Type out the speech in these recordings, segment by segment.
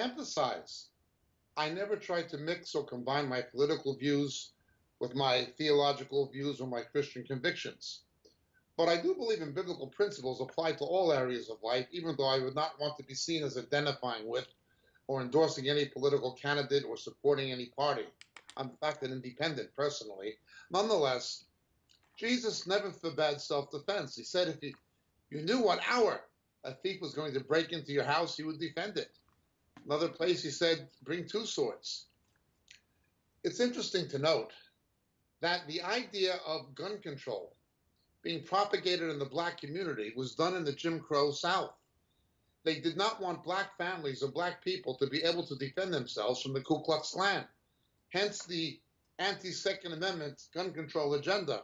I emphasize, I never tried to mix or combine my political views with my theological views or my Christian convictions. But I do believe in biblical principles applied to all areas of life, even though I would not want to be seen as identifying with or endorsing any political candidate or supporting any party. I'm, in fact, an independent personally. Nonetheless, Jesus never forbade self-defense. He said if you, you knew what hour a thief was going to break into your house, he would defend it. Another place he said, bring two swords. It's interesting to note that the idea of gun control being propagated in the black community was done in the Jim Crow South. They did not want black families or black people to be able to defend themselves from the Ku Klux Klan. Hence, the anti Second Amendment gun control agenda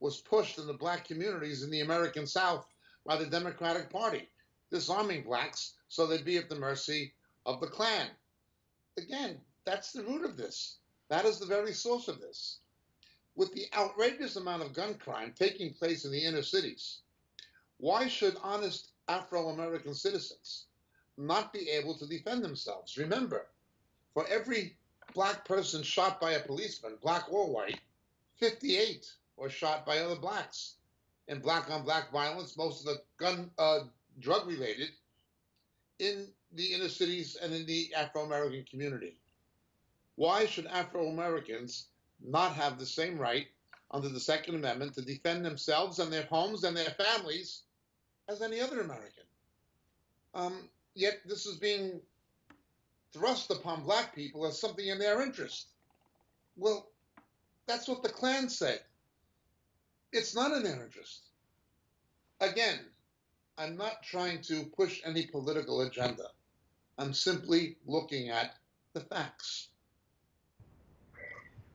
was pushed in the black communities in the American South by the Democratic Party, disarming blacks so they'd be at the mercy of the Klan. Again, that's the root of this. That is the very source of this. With the outrageous amount of gun crime taking place in the inner cities, why should honest Afro American citizens not be able to defend themselves? Remember, for every black person shot by a policeman, black or white, 58 were shot by other blacks. In black on black violence, most of the gun, uh, drug related, in the inner cities and in the Afro American community. Why should Afro Americans not have the same right under the Second Amendment to defend themselves and their homes and their families as any other American? Um, yet this is being thrust upon black people as something in their interest. Well, that's what the Klan said. It's not in their interest. Again, I'm not trying to push any political agenda. I'm simply looking at the facts.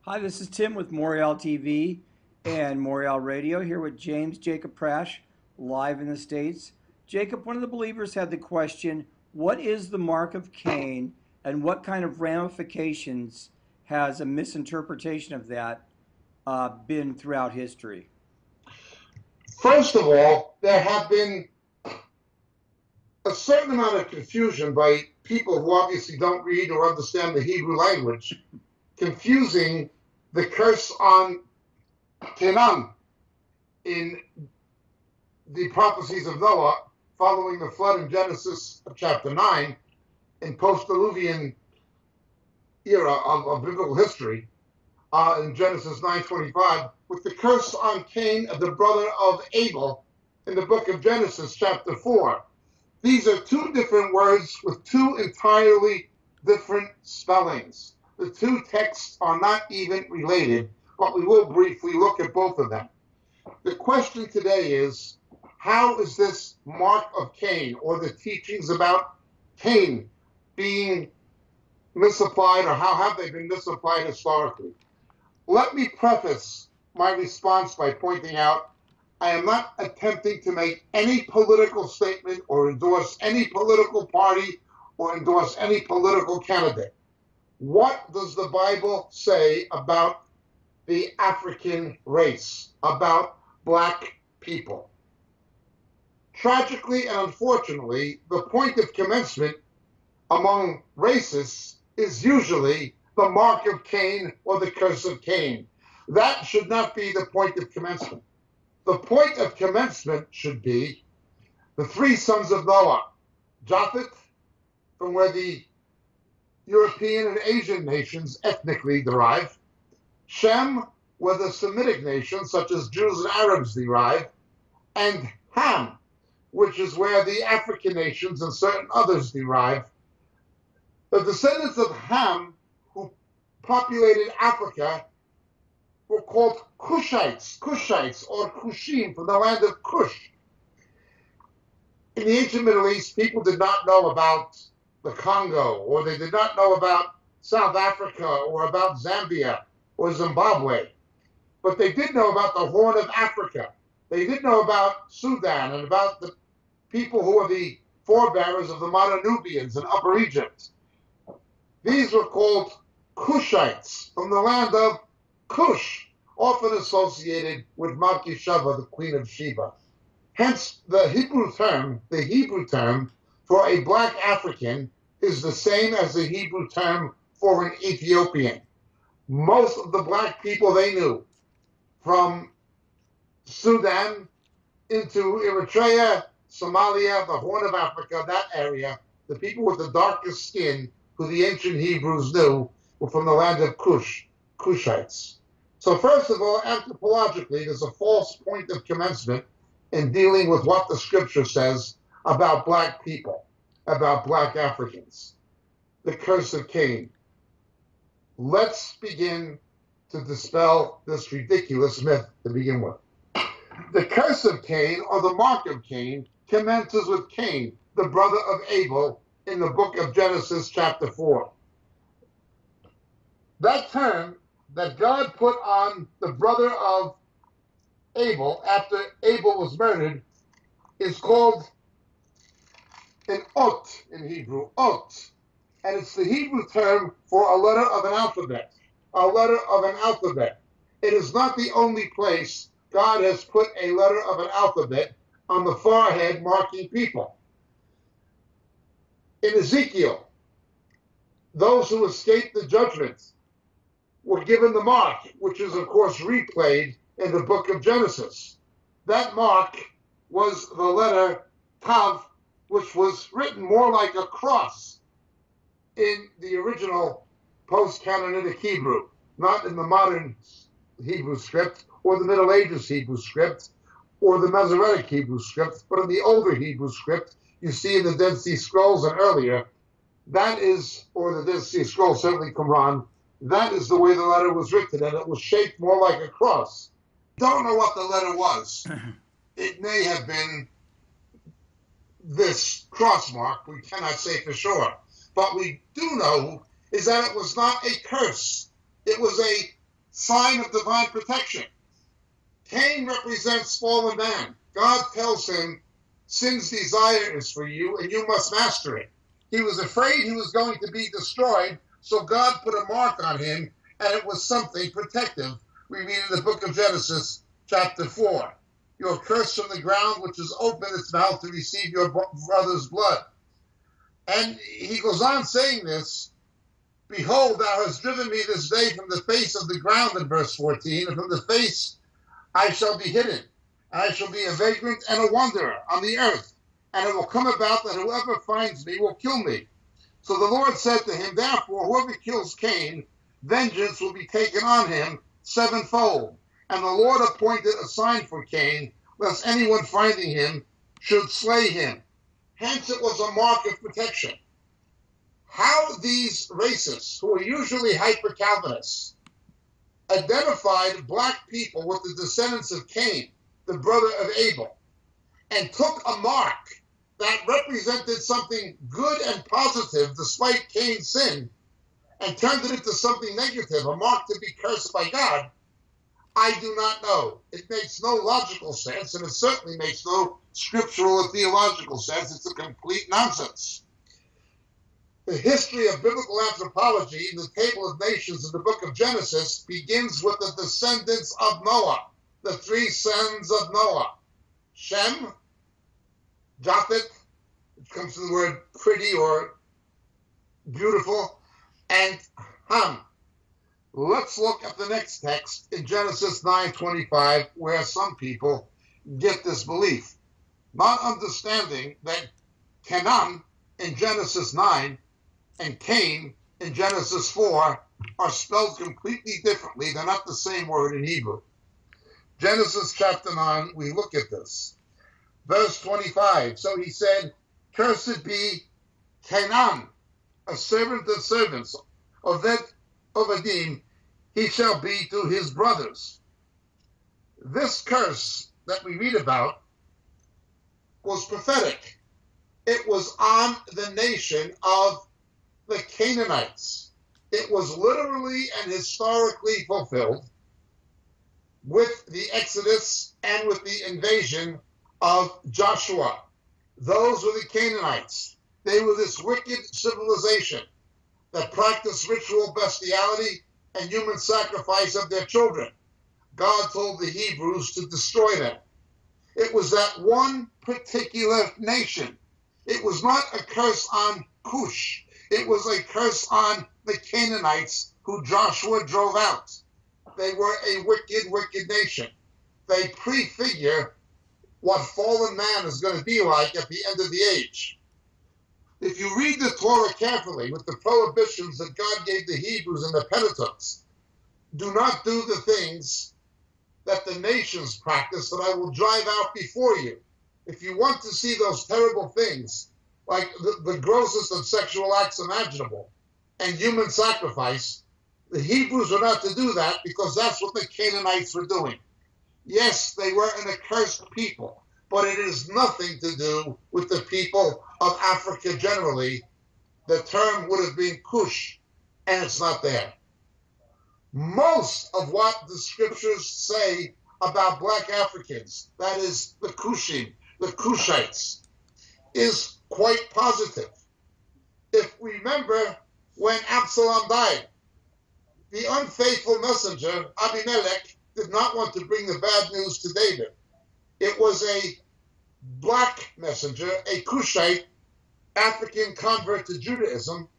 Hi, this is Tim with Moriel TV and Moriel Radio here with James Jacob Prasch live in the States. Jacob, one of the believers had the question What is the mark of Cain and what kind of ramifications has a misinterpretation of that uh, been throughout history? First of all, there have been a certain amount of confusion by people who obviously don't read or understand the Hebrew language, confusing the curse on Canaan in the prophecies of Noah following the flood in Genesis chapter 9 in post-Diluvian era of, of biblical history uh, in Genesis 9.25 with the curse on Cain, the brother of Abel, in the book of Genesis chapter 4. These are two different words with two entirely different spellings. The two texts are not even related, but we will briefly look at both of them. The question today is, how is this mark of Cain or the teachings about Cain being misapplied or how have they been misapplied historically? Let me preface my response by pointing out I am not attempting to make any political statement or endorse any political party or endorse any political candidate. What does the Bible say about the African race, about black people? Tragically and unfortunately, the point of commencement among racists is usually the mark of Cain or the curse of Cain. That should not be the point of commencement. The point of commencement should be the three sons of Noah, Japheth, from where the European and Asian nations ethnically derive, Shem, where the Semitic nations, such as Jews and Arabs, derive, and Ham, which is where the African nations and certain others derive. The descendants of Ham, who populated Africa, were called Cushites, Cushites, or Cushim, from the land of Cush. In the ancient Middle East, people did not know about the Congo, or they did not know about South Africa, or about Zambia, or Zimbabwe. But they did know about the Horn of Africa. They did know about Sudan and about the people who are the forebearers of the modern Nubians in Upper Egypt. These were called Cushites from the land of Cush, often associated with Malkishava, the queen of Sheba. Hence, the Hebrew term, the Hebrew term for a black African is the same as the Hebrew term for an Ethiopian. Most of the black people they knew, from Sudan into Eritrea, Somalia, the Horn of Africa, that area, the people with the darkest skin who the ancient Hebrews knew were from the land of Cush, Cushites. So first of all, anthropologically, there's a false point of commencement in dealing with what the scripture says about black people, about black Africans. The curse of Cain. Let's begin to dispel this ridiculous myth to begin with. The curse of Cain, or the mark of Cain, commences with Cain, the brother of Abel, in the book of Genesis, chapter 4. That term that God put on the brother of Abel after Abel was murdered is called an ot in Hebrew, ot. And it's the Hebrew term for a letter of an alphabet, a letter of an alphabet. It is not the only place God has put a letter of an alphabet on the forehead marking people. In Ezekiel, those who escaped the judgment were given the mark, which is, of course, replayed in the book of Genesis. That mark was the letter Tav, which was written more like a cross in the original post canonitic Hebrew, not in the modern Hebrew script or the Middle Ages Hebrew script or the Masoretic Hebrew script, but in the older Hebrew script, you see in the Dead Sea Scrolls and earlier, that is, or the Dead Sea Scrolls, certainly Qumran, that is the way the letter was written, and it was shaped more like a cross. Don't know what the letter was. it may have been this cross mark. We cannot say for sure. But we do know is that it was not a curse. It was a sign of divine protection. Cain represents fallen man. God tells him, sin's desire is for you, and you must master it. He was afraid he was going to be destroyed, so God put a mark on him, and it was something protective. We read in the book of Genesis, chapter 4. You're cursed from the ground, which has opened its mouth to receive your brother's blood. And he goes on saying this Behold, thou hast driven me this day from the face of the ground, in verse 14, and from the face I shall be hidden, and I shall be a vagrant and a wanderer on the earth. And it will come about that whoever finds me will kill me. So the Lord said to him, Therefore, whoever kills Cain, vengeance will be taken on him sevenfold. And the Lord appointed a sign for Cain, lest anyone finding him should slay him. Hence, it was a mark of protection. How these racists, who are usually hyper Calvinists, identified black people with the descendants of Cain, the brother of Abel, and took a mark that represented something good and positive despite Cain's sin and turned it into something negative, a mark to be cursed by God, I do not know. It makes no logical sense, and it certainly makes no scriptural or theological sense. It's a complete nonsense. The history of biblical anthropology in the Table of Nations in the book of Genesis begins with the descendants of Noah, the three sons of Noah Shem, Japheth, which comes from the word pretty or beautiful, and Ham. Let's look at the next text in Genesis 9:25, where some people get this belief, not understanding that Canaan in Genesis 9 and Cain in Genesis 4 are spelled completely differently. They're not the same word in Hebrew. Genesis chapter 9, we look at this. Verse 25. So he said, Cursed be Canaan, a servant of servants, of that of Adim, he shall be to his brothers. This curse that we read about was prophetic. it was on the nation of the Canaanites. It was literally and historically fulfilled with the Exodus and with the invasion of Joshua. Those were the Canaanites. They were this wicked civilization that practiced ritual bestiality and human sacrifice of their children. God told the Hebrews to destroy them. It was that one particular nation. It was not a curse on Cush. It was a curse on the Canaanites who Joshua drove out. They were a wicked, wicked nation. They prefigure what fallen man is going to be like at the end of the age. If you read the Torah carefully with the prohibitions that God gave the Hebrews in the Pentateuch, do not do the things that the nations practice that I will drive out before you. If you want to see those terrible things, like the, the grossest of sexual acts imaginable and human sacrifice, the Hebrews were not to do that because that's what the Canaanites were doing. Yes, they were an accursed people, but it has nothing to do with the people of Africa generally. The term would have been Cush, and it's not there. Most of what the scriptures say about black Africans, that is the Cushim, the Cushites, is quite positive. If we remember when Absalom died, the unfaithful messenger, Abimelech, did not want to bring the bad news to David. It was a black messenger, a Cushite, African convert to Judaism,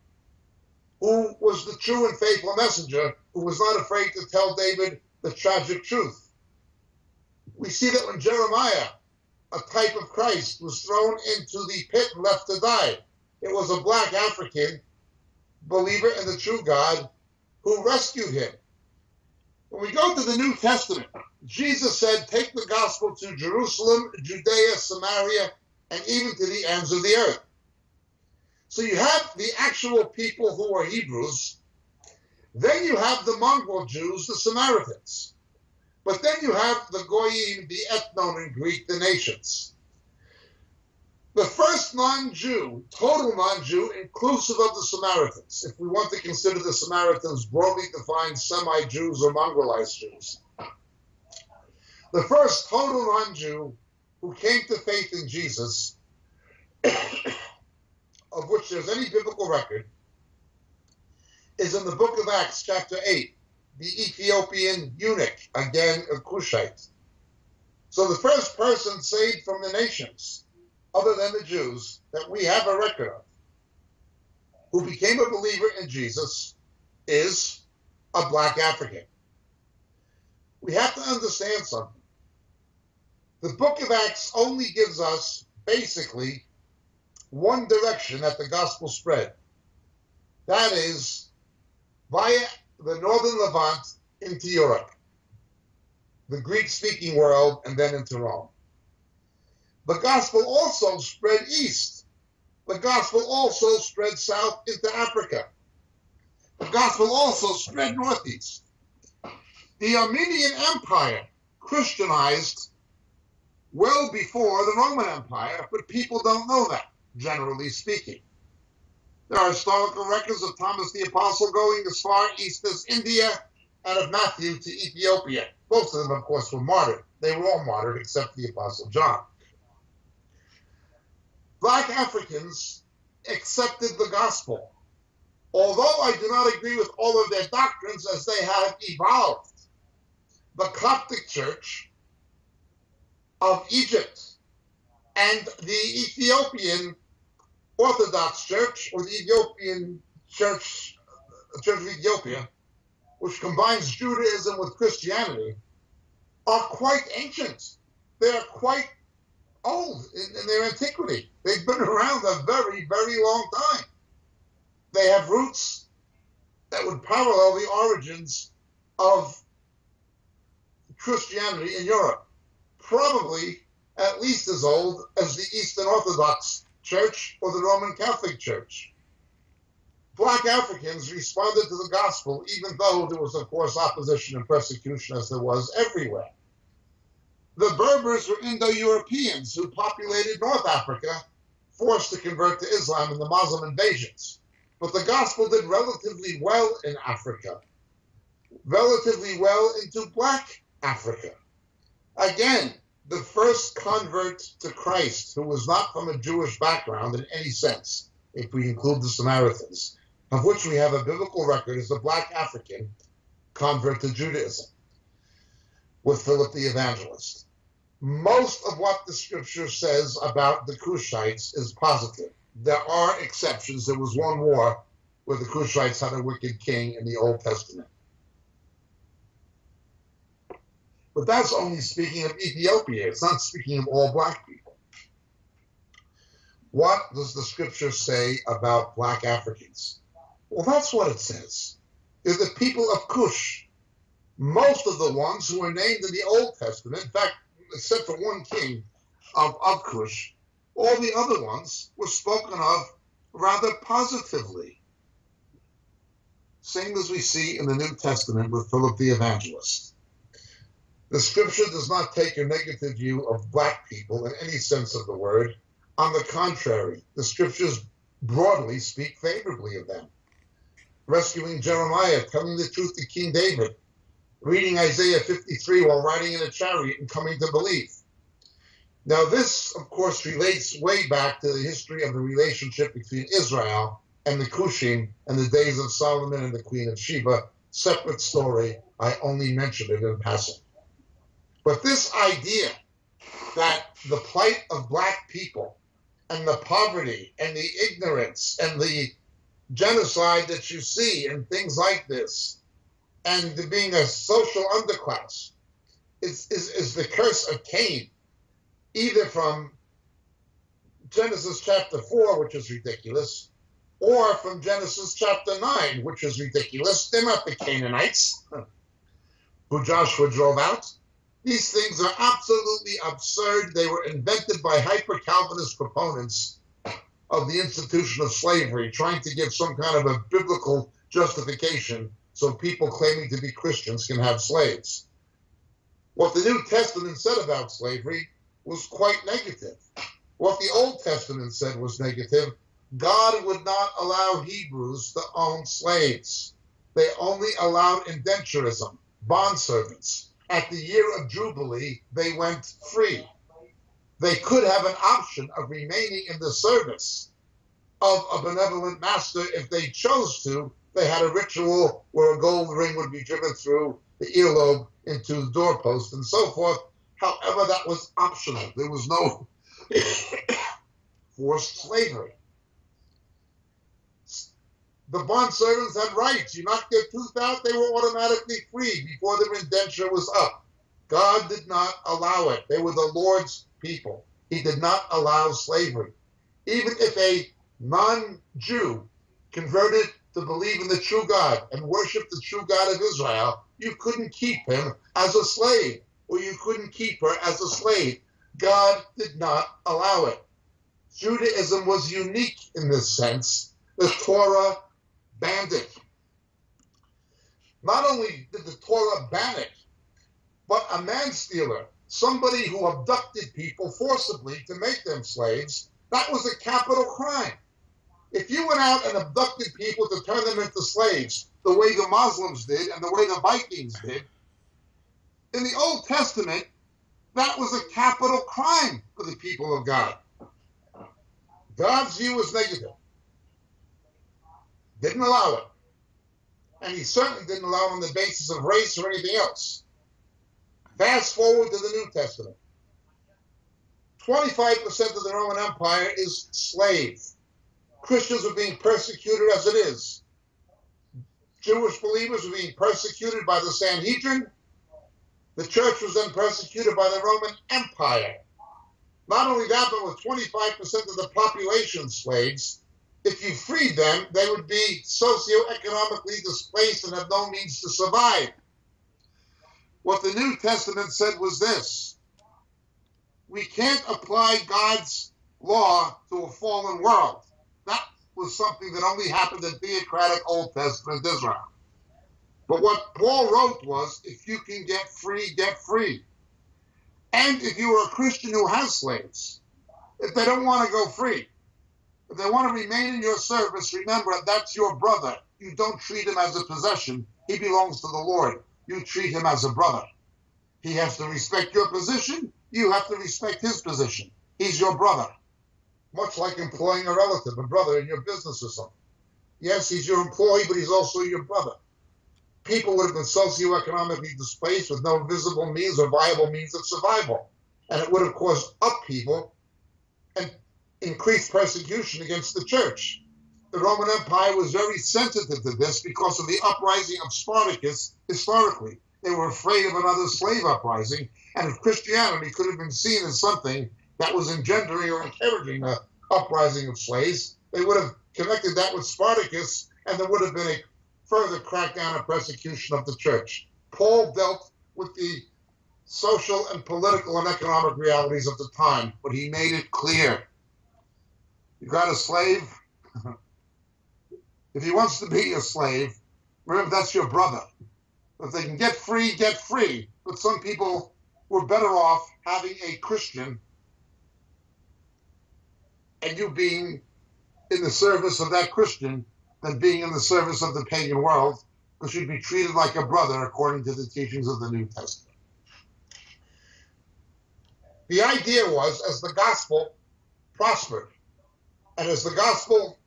who was the true and faithful messenger, who was not afraid to tell David the tragic truth. We see that when Jeremiah, a type of Christ, was thrown into the pit and left to die, it was a black African believer in the true God who rescued him. When we go to the New Testament, Jesus said, Take the gospel to Jerusalem, Judea, Samaria, and even to the ends of the earth. So you have the actual people who are Hebrews. Then you have the mongrel Jews, the Samaritans. But then you have the Goyim, the ethnon in Greek, the nations. The first non-Jew, total non-Jew, inclusive of the Samaritans, if we want to consider the Samaritans broadly defined semi-Jews or mongrelized Jews. The first total non-Jew who came to faith in Jesus, of which there's any biblical record, is in the book of Acts, chapter 8, the Ethiopian eunuch, again a Cushite. So the first person saved from the nations other than the Jews that we have a record of who became a believer in Jesus is a black African. We have to understand something. The book of Acts only gives us basically one direction that the gospel spread. That is via the northern Levant into Europe, the Greek speaking world, and then into Rome. The gospel also spread east. The gospel also spread south into Africa. The gospel also spread northeast. The Armenian Empire Christianized well before the Roman Empire, but people don't know that, generally speaking. There are historical records of Thomas the Apostle going as far east as India and of Matthew to Ethiopia. Most of them, of course, were martyred. They were all martyred except the Apostle John Africans accepted the gospel. Although I do not agree with all of their doctrines as they have evolved, the Coptic Church of Egypt and the Ethiopian Orthodox Church, or the Ethiopian Church, Church of Ethiopia, which combines Judaism with Christianity, are quite ancient. They are quite old in, in their antiquity. They've been around a very, very long time. They have roots that would parallel the origins of Christianity in Europe. Probably at least as old as the Eastern Orthodox Church or the Roman Catholic Church. Black Africans responded to the gospel, even though there was, of course, opposition and persecution as there was everywhere. The Berbers were Indo Europeans who populated North Africa forced to convert to Islam in the Muslim invasions. But the gospel did relatively well in Africa, relatively well into black Africa. Again, the first convert to Christ who was not from a Jewish background in any sense, if we include the Samaritans, of which we have a biblical record, is a black African convert to Judaism with Philip the Evangelist. Most of what the scripture says about the Cushites is positive. There are exceptions. There was one war where the Cushites had a wicked king in the Old Testament. But that's only speaking of Ethiopia. It's not speaking of all black people. What does the scripture say about black Africans? Well, that's what it says. They're the people of Cush. Most of the ones who are named in the Old Testament, in fact, except for one king of, of all the other ones were spoken of rather positively. Same as we see in the New Testament with Philip the Evangelist. The scripture does not take a negative view of black people in any sense of the word. On the contrary, the scriptures broadly speak favorably of them. Rescuing Jeremiah, telling the truth to King David, reading Isaiah 53 while riding in a chariot and coming to belief. Now, this, of course, relates way back to the history of the relationship between Israel and the Cushim and the days of Solomon and the Queen of Sheba. Separate story. I only mention it in passing. But this idea that the plight of black people and the poverty and the ignorance and the genocide that you see and things like this, and the being a social underclass, is, is, is the curse of Cain, either from Genesis chapter 4, which is ridiculous, or from Genesis chapter 9, which is ridiculous. They're not the Canaanites who Joshua drove out. These things are absolutely absurd. They were invented by hyper Calvinist proponents of the institution of slavery, trying to give some kind of a biblical justification so people claiming to be Christians can have slaves. What the New Testament said about slavery was quite negative. What the Old Testament said was negative. God would not allow Hebrews to own slaves. They only allowed indenturism, bondservants at the year of Jubilee, they went free. They could have an option of remaining in the service of a benevolent master if they chose to. They had a ritual where a gold ring would be driven through the earlobe into the doorpost and so forth. However, that was optional. There was no forced slavery the bond servants had rights. You knocked their tooth out, they were automatically free before their indenture was up. God did not allow it. They were the Lord's people. He did not allow slavery. Even if a non Jew converted to believe in the true God and worship the true God of Israel, you couldn't keep him as a slave, or you couldn't keep her as a slave. God did not allow it. Judaism was unique in this sense. The Torah banned it. Not only did the Torah ban it, but a man stealer, somebody who abducted people forcibly to make them slaves, that was a capital crime. If you went out and abducted people to turn them into slaves, the way the Muslims did and the way the Vikings did, in the Old Testament, that was a capital crime for the people of God. God's view was negative. Didn't allow it. And he certainly didn't allow it on the basis of race or anything else. Fast forward to the New Testament. 25% of the Roman Empire is slave. Christians are being persecuted as it is. Jewish believers were being persecuted by the Sanhedrin. The church was then persecuted by the Roman Empire. Not only that, but with 25% of the population slaves, if you freed them, they would be socioeconomically displaced and have no means to survive. What the New Testament said was this we can't apply God's law to a fallen world. Was something that only happened in theocratic Old Testament Israel. But what Paul wrote was if you can get free, get free. And if you are a Christian who has slaves, if they don't want to go free, If they want to remain in your service, remember that's your brother. You don't treat him as a possession. He belongs to the Lord. You treat him as a brother. He has to respect your position. You have to respect his position. He's your brother. Much like employing a relative, a brother in your business or something. Yes, he's your employee, but he's also your brother. People would have been socioeconomically displaced with no visible means or viable means of survival. And it would have caused upheaval and increased persecution against the church. The Roman Empire was very sensitive to this because of the uprising of Spartacus historically. They were afraid of another slave uprising, and if Christianity could have been seen as something that was engendering or encouraging the uprising of slaves, they would have connected that with Spartacus, and there would have been a further crackdown and persecution of the church. Paul dealt with the social and political and economic realities of the time, but he made it clear. You got a slave? if he wants to be a slave, remember that's your brother. If they can get free, get free. But some people were better off having a Christian and you being in the service of that Christian than being in the service of the pagan world, because you'd be treated like a brother according to the teachings of the New Testament. The idea was as the gospel prospered and as the gospel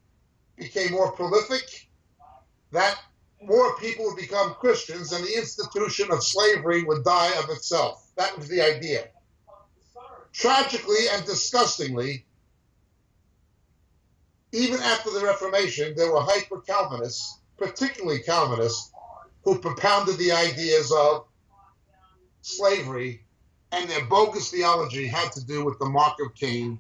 became more prolific, that more people would become Christians and the institution of slavery would die of itself. That was the idea. Tragically and disgustingly, even after the Reformation, there were hyper Calvinists, particularly Calvinists, who propounded the ideas of slavery, and their bogus theology had to do with the mark of Cain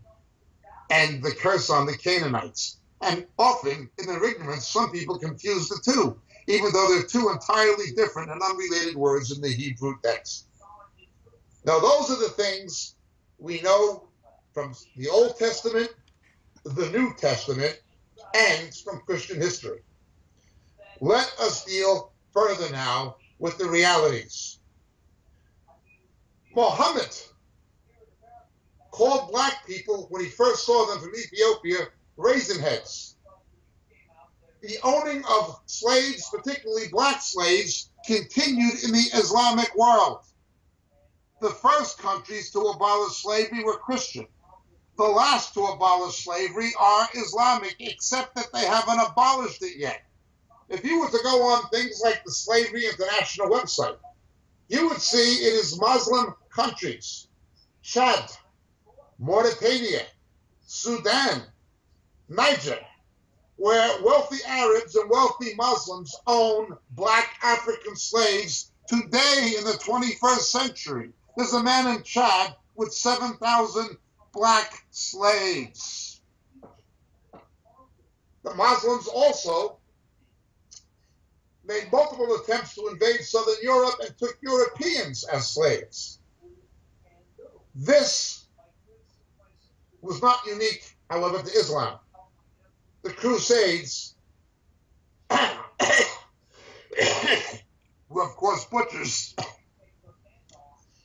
and the curse on the Canaanites. And often, in their ignorance, some people confuse the two, even though they're two entirely different and unrelated words in the Hebrew text. Now, those are the things we know from the Old Testament the New Testament and from Christian history. Let us deal further now with the realities. Muhammad called black people, when he first saw them from Ethiopia, raisin heads. The owning of slaves, particularly black slaves, continued in the Islamic world. The first countries to abolish slavery were Christian the last to abolish slavery are Islamic, except that they haven't abolished it yet. If you were to go on things like the Slavery International website, you would see it is Muslim countries Chad, Mauritania, Sudan, Niger, where wealthy Arabs and wealthy Muslims own black African slaves today in the 21st century. There's a man in Chad with 7,000 black slaves. The Muslims also made multiple attempts to invade Southern Europe and took Europeans as slaves. This was not unique, however, to Islam. The Crusades were, of course, butchers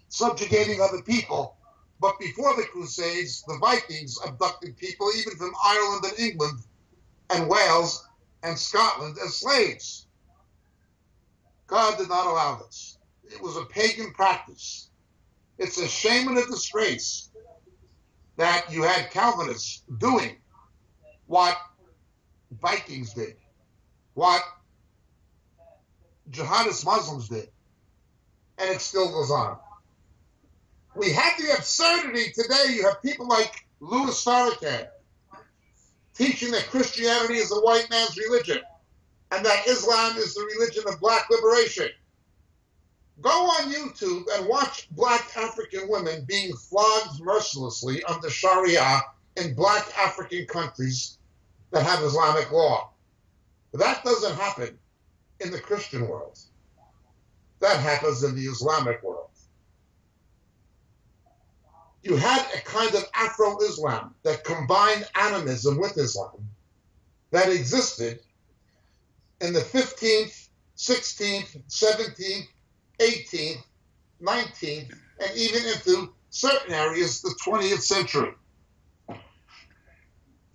subjugating other people but before the Crusades, the Vikings abducted people even from Ireland and England and Wales and Scotland as slaves. God did not allow this. It was a pagan practice. It's a shame and a disgrace that you had Calvinists doing what Vikings did, what jihadist Muslims did, and it still goes on we have the absurdity today. You have people like Louis Farrakhan teaching that Christianity is a white man's religion and that Islam is the religion of black liberation. Go on YouTube and watch black African women being flogged mercilessly under Sharia in black African countries that have Islamic law. That doesn't happen in the Christian world. That happens in the Islamic world you had a kind of Afro Islam that combined animism with Islam that existed in the 15th, 16th, 17th, 18th, 19th, and even into certain areas the 20th century.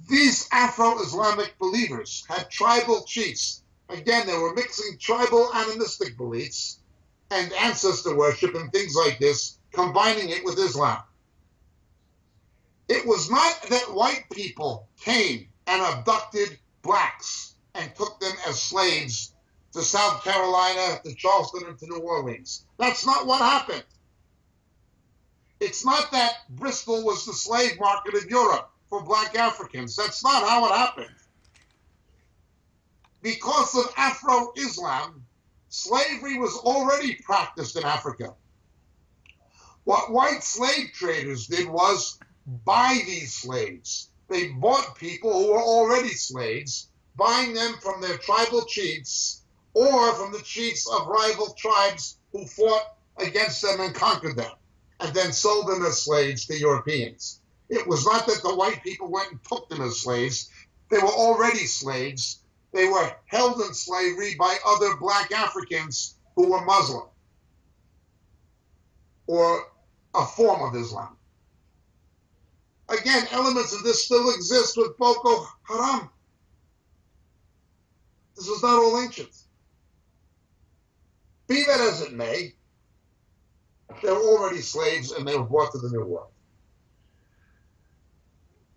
These Afro Islamic believers had tribal chiefs. Again, they were mixing tribal animistic beliefs and ancestor worship and things like this, combining it with Islam. It was not that white people came and abducted blacks and took them as slaves to South Carolina, to Charleston, and to New Orleans. That's not what happened. It's not that Bristol was the slave market of Europe for black Africans. That's not how it happened. Because of Afro Islam, slavery was already practiced in Africa. What white slave traders did was buy these slaves. They bought people who were already slaves, buying them from their tribal chiefs or from the chiefs of rival tribes who fought against them and conquered them, and then sold them as slaves to Europeans. It was not that the white people went and took them as slaves. They were already slaves. They were held in slavery by other black Africans who were Muslim or a form of Islam. Again, elements of this still exist with Boko Haram. This was not all ancient. Be that as it may, they were already slaves and they were brought to the New World.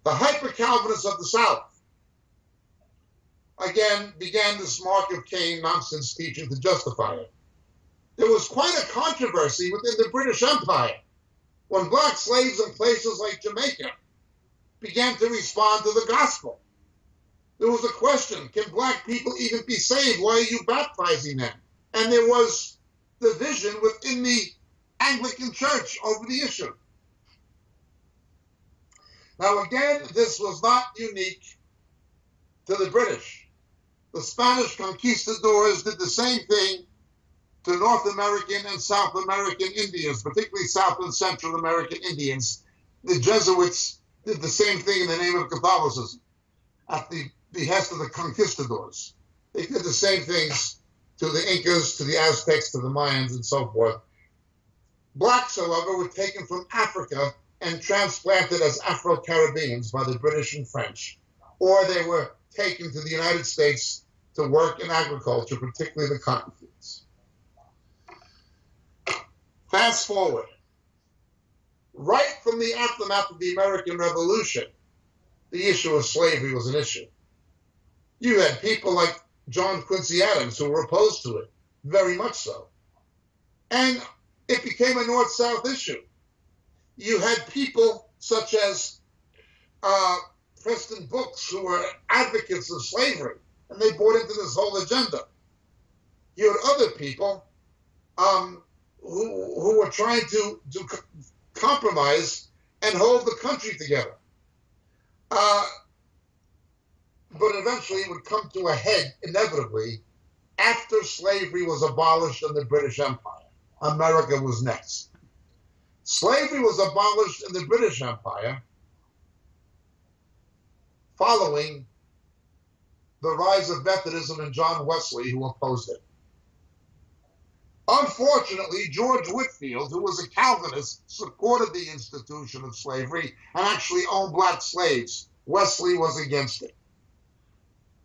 The hyper Calvinists of the South again began this mark of Cain nonsense teaching to justify it. There was quite a controversy within the British Empire when black slaves in places like Jamaica began to respond to the gospel. There was a question can black people even be saved? Why are you baptizing them? And there was division within the Anglican Church over the issue. Now, again, this was not unique to the British. The Spanish conquistadors did the same thing to North American and South American Indians, particularly South and Central American Indians. The Jesuits did the same thing in the name of Catholicism at the behest of the conquistadors. They did the same things to the Incas, to the Aztecs, to the Mayans, and so forth. Blacks, however, were taken from Africa and transplanted as Afro Caribbeans by the British and French, or they were taken to the United States to work in agriculture, particularly the cotton fields. Fast forward. Right from the aftermath of the American Revolution, the issue of slavery was an issue. You had people like John Quincy Adams who were opposed to it, very much so. And it became a North South issue. You had people such as uh, Preston Brooks who were advocates of slavery, and they bought into this whole agenda. You had other people um, who, who were trying to, to compromise and hold the country together. Uh, but eventually it would come to a head inevitably after slavery was abolished in the British Empire. America was next. Slavery was abolished in the British Empire following the rise of Methodism and John Wesley, who opposed it. Unfortunately, George Whitefield, who was a Calvinist, supported the institution of slavery and actually owned black slaves. Wesley was against it.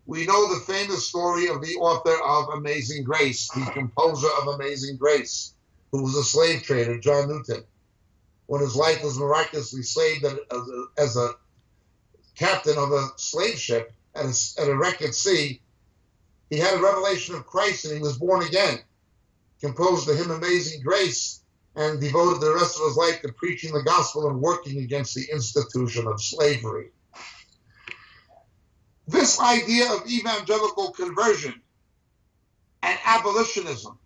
We know the famous story of the author of Amazing Grace, the composer of Amazing Grace, who was a slave trader, John Newton. When his life was miraculously saved as a captain of a slave ship at a, at a wreck at sea, he had a revelation of Christ and he was born again. Composed the hymn Amazing Grace and devoted the rest of his life to preaching the gospel and working against the institution of slavery. This idea of evangelical conversion and abolitionism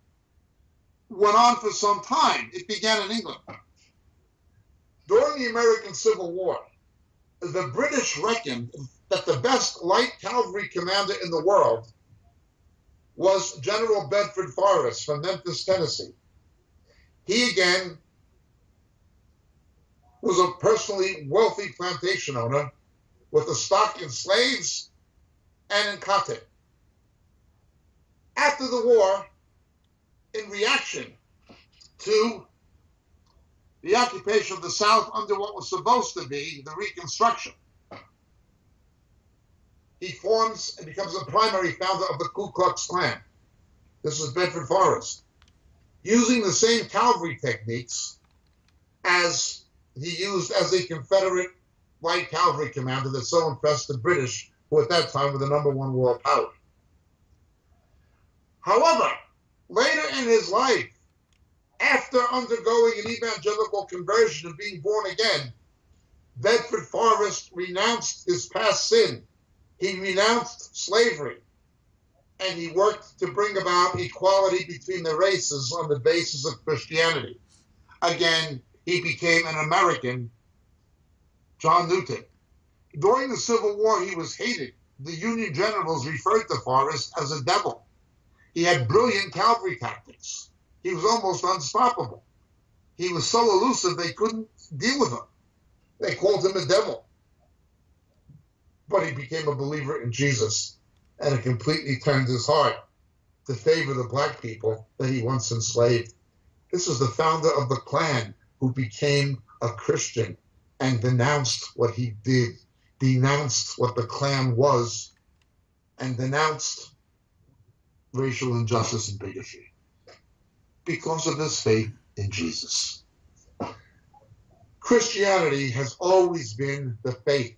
went on for some time. It began in England. During the American Civil War, the British reckoned that the best light cavalry commander in the world was General Bedford Forrest from Memphis, Tennessee. He again was a personally wealthy plantation owner with a stock in slaves and in cotton. After the war, in reaction to the occupation of the South under what was supposed to be the Reconstruction, he forms and becomes the primary founder of the Ku Klux Klan. This is Bedford Forrest. Using the same cavalry techniques as he used as a Confederate light cavalry commander that so impressed the British, who at that time were the number one world power. However, later in his life, after undergoing an evangelical conversion and being born again, Bedford Forrest renounced his past sin. He renounced slavery. And he worked to bring about equality between the races on the basis of Christianity. Again, he became an American, John Newton. During the Civil War, he was hated. The Union generals referred to Forrest as a devil. He had brilliant cavalry tactics. He was almost unstoppable. He was so elusive they couldn't deal with him. They called him a devil. But he became a believer in Jesus and it completely turned his heart to favor the black people that he once enslaved. This is the founder of the Klan who became a Christian and denounced what he did, denounced what the Klan was, and denounced racial injustice and bigotry because of his faith in Jesus. Christianity has always been the faith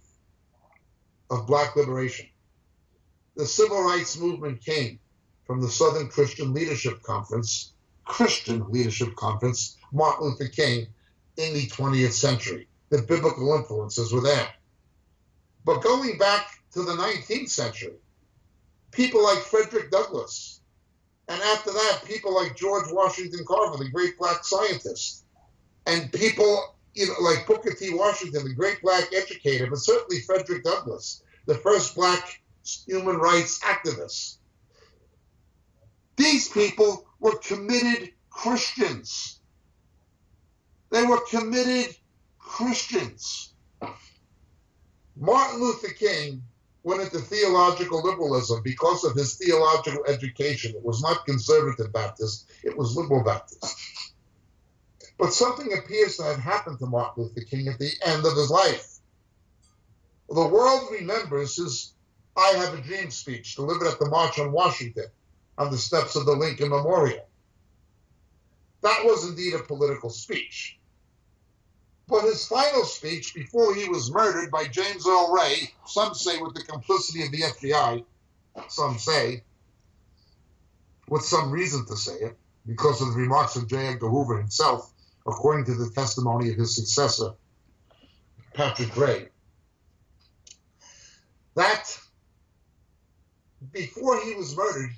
of black liberation. The civil rights movement came from the Southern Christian Leadership Conference, Christian Leadership Conference, Martin Luther King in the 20th century. The biblical influences were there. But going back to the 19th century, people like Frederick Douglass, and after that, people like George Washington Carver, the great black scientist, and people you know, like Booker T. Washington, the great black educator, but certainly Frederick Douglass, the first black human rights activist. These people were committed Christians. They were committed Christians. Martin Luther King went into theological liberalism because of his theological education. It was not conservative Baptist, it was liberal Baptist. But something appears to have happened to Martin Luther King at the end of his life. The world remembers his I Have a Dream speech delivered at the March on Washington on the steps of the Lincoln Memorial. That was indeed a political speech. But his final speech before he was murdered by James Earl Ray, some say with the complicity of the FBI, some say, with some reason to say it, because of the remarks of J. Edgar Hoover himself, according to the testimony of his successor, Patrick Gray, that before he was murdered,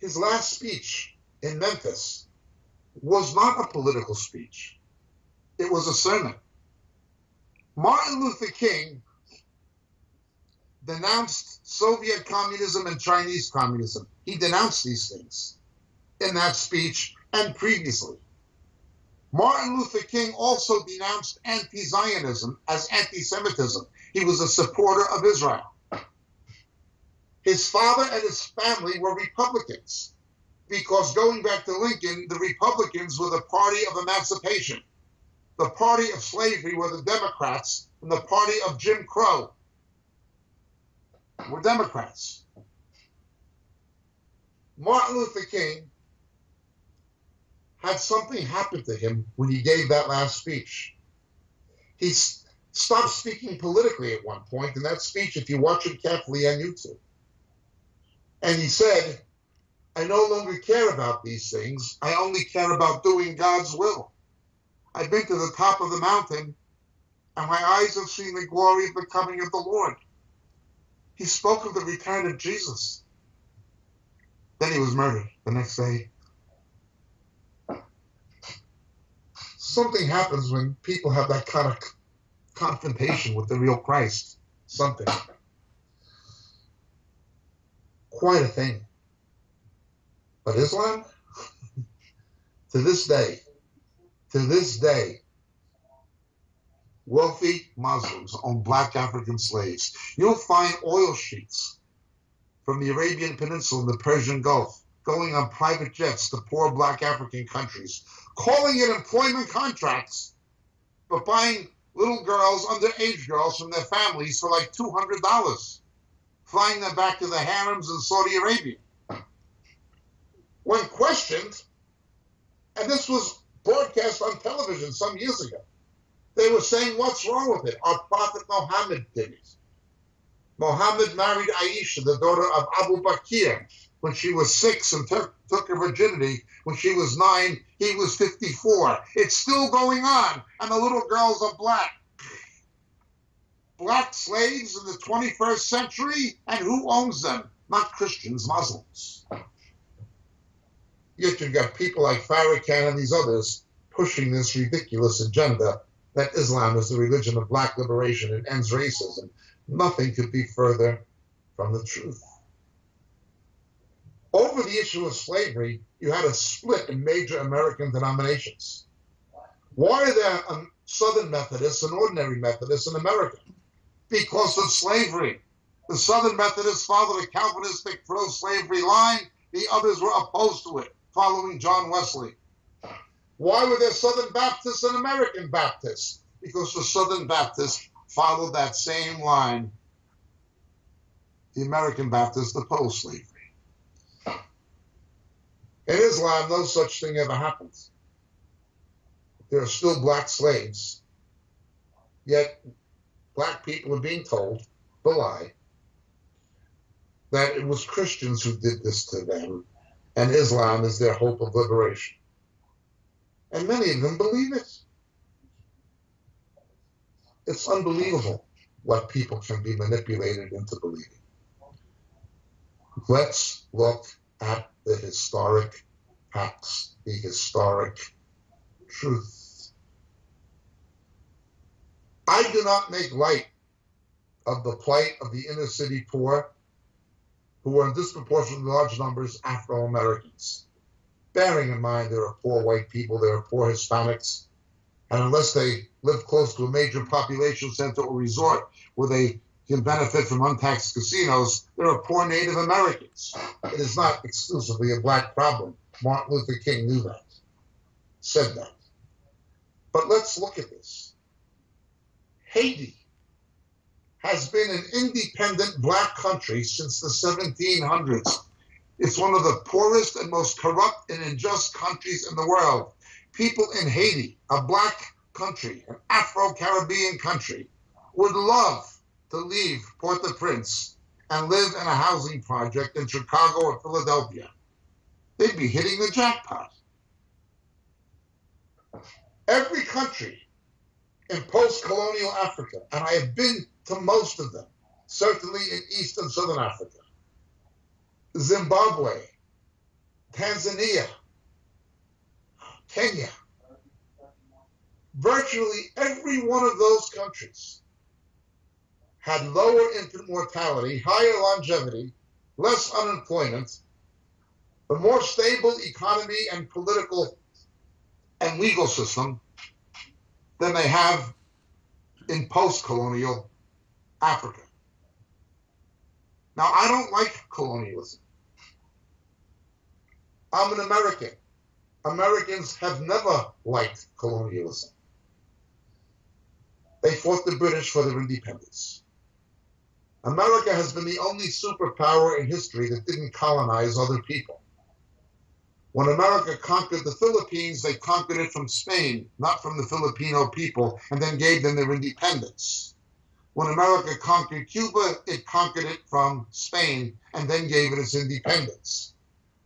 his last speech in Memphis was not a political speech. It was a sermon. Martin Luther King denounced Soviet communism and Chinese communism. He denounced these things in that speech and previously. Martin Luther King also denounced anti Zionism as anti Semitism. He was a supporter of Israel. His father and his family were Republicans because going back to Lincoln, the Republicans were the party of emancipation. The party of slavery were the Democrats, and the party of Jim Crow were Democrats. Martin Luther King had something happen to him when he gave that last speech. He stopped speaking politically at one point in that speech, if you watch it carefully on YouTube. And he said, I no longer care about these things. I only care about doing God's will. I've been to the top of the mountain, and my eyes have seen the glory of the coming of the Lord. He spoke of the return of Jesus. Then he was murdered the next day something happens when people have that kind of confrontation with the real Christ. Something. Quite a thing. But Islam, to this day, to this day, wealthy Muslims own black African slaves. You'll find oil sheikhs from the Arabian Peninsula and the Persian Gulf going on private jets to poor black African countries calling it employment contracts, but buying little girls, underage girls from their families for like $200, flying them back to the harems in Saudi Arabia. When questioned, and this was broadcast on television some years ago, they were saying, What's wrong with it? Our Prophet Muhammad did it. Muhammad married Aisha, the daughter of Abu Bakr, when she was six and took, took her virginity. When she was nine, he was 54. It's still going on, and the little girls are black. Black slaves in the 21st century, and who owns them? Not Christians, Muslims. Yet you've got people like Farrakhan and these others pushing this ridiculous agenda that Islam is the religion of black liberation and ends racism. Nothing could be further from the truth. Over the issue of slavery, you had a split in major American denominations. Why are there um, Southern Methodists and ordinary Methodists in America? Because of slavery. The Southern Methodists followed a Calvinistic pro slavery line, the others were opposed to it, following John Wesley. Why were there Southern Baptists and American Baptists? Because the Southern Baptists followed that same line. The American Baptists opposed slavery. In Islam, no such thing ever happens. There are still black slaves, yet black people are being told the lie that it was Christians who did this to them, and Islam is their hope of liberation. And many of them believe it. It's unbelievable what people can be manipulated into believing. Let's look at the historic facts, the historic truth. I do not make light of the plight of the inner city poor, who are in disproportionately large numbers Afro Americans. Bearing in mind there are poor white people, there are poor Hispanics, and unless they live close to a major population center or resort where they can benefit from untaxed casinos, there are poor Native Americans. It is not exclusively a black problem. Martin Luther King knew that, said that. But let's look at this. Haiti has been an independent black country since the 1700s. It's one of the poorest and most corrupt and unjust countries in the world. People in Haiti, a black country, an Afro Caribbean country, would love to leave Port au Prince and live in a housing project in Chicago or Philadelphia. They'd be hitting the jackpot. Every country in post colonial Africa, and I have been to most of them, certainly in East and Southern Africa, Zimbabwe, Tanzania, Kenya, virtually every one of those countries had lower infant mortality, higher longevity, less unemployment, a more stable economy and political and legal system than they have in post colonial Africa. Now, I don't like colonialism. I'm an American. Americans have never liked colonialism. They fought the British for their independence. America has been the only superpower in history that didn't colonize other people. When America conquered the Philippines, they conquered it from Spain, not from the Filipino people, and then gave them their independence. When America conquered Cuba, it conquered it from Spain and then gave it its independence.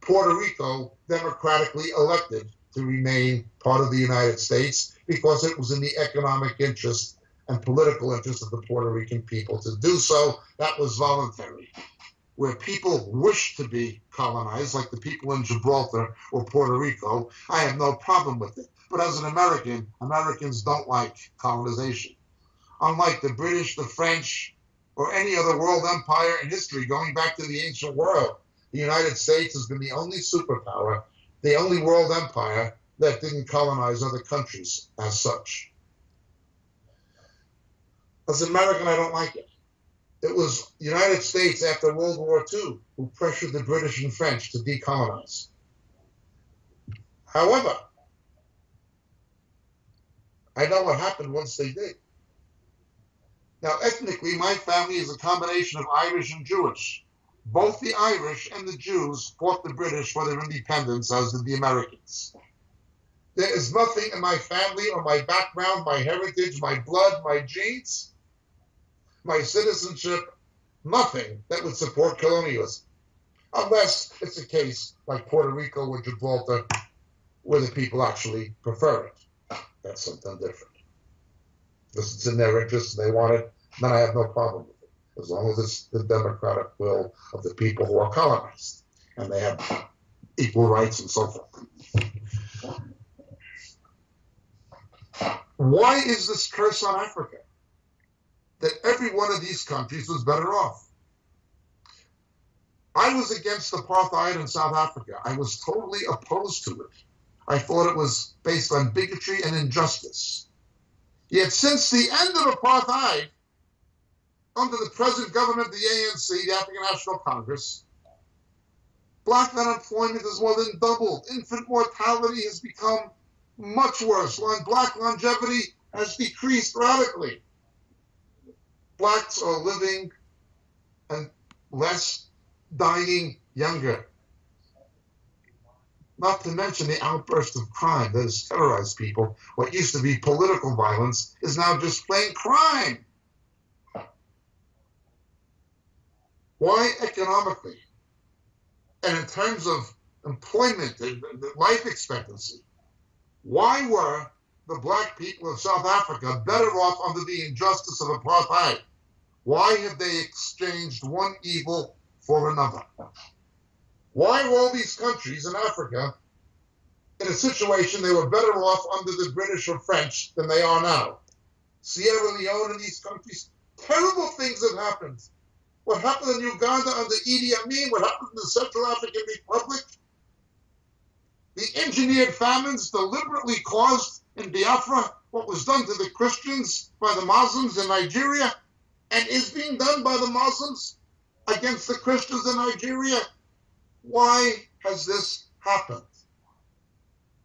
Puerto Rico democratically elected to remain part of the United States because it was in the economic interest and political interest of the Puerto Rican people to do so. That was voluntary. Where people wish to be colonized, like the people in Gibraltar or Puerto Rico, I have no problem with it. But as an American, Americans don't like colonization. Unlike the British, the French, or any other world empire in history going back to the ancient world, the United States has been the only superpower, the only world empire that didn't colonize other countries as such. As an American, I don't like it. It was the United States after World War II who pressured the British and French to decolonize. However, I know what happened once they did. Now, ethnically, my family is a combination of Irish and Jewish. Both the Irish and the Jews fought the British for their independence, as did the Americans. There is nothing in my family or my background, my heritage, my blood, my genes, my citizenship, nothing that would support colonialism. Unless it's a case like Puerto Rico or Gibraltar, where the people actually prefer it. That's something different. Because it's in their interest and they want it, then I have no problem with it. As long as it's the democratic will of the people who are colonized and they have equal rights and so forth. Why is this curse on Africa? That every one of these countries was better off. I was against apartheid in South Africa. I was totally opposed to it. I thought it was based on bigotry and injustice. Yet since the end of apartheid, under the present government, the ANC, the African National Congress, black unemployment has more than doubled. Infant mortality has become much worse. Black longevity has decreased radically. Blacks are living and less, dying younger. Not to mention the outburst of crime that has terrorized people. What used to be political violence is now just plain crime. Why economically? And in terms of employment uh, and life expectancy, why were the black people of South Africa better off under the injustice of apartheid? Why have they exchanged one evil for another? Why were all these countries in Africa in a situation they were better off under the British or French than they are now? Sierra Leone and these countries, terrible things have happened. What happened in Uganda under Idi Amin, what happened in the Central African Republic, the engineered famines deliberately caused in Biafra, what was done to the Christians by the Muslims in Nigeria, and is being done by the Muslims against the Christians in Nigeria. Why has this happened?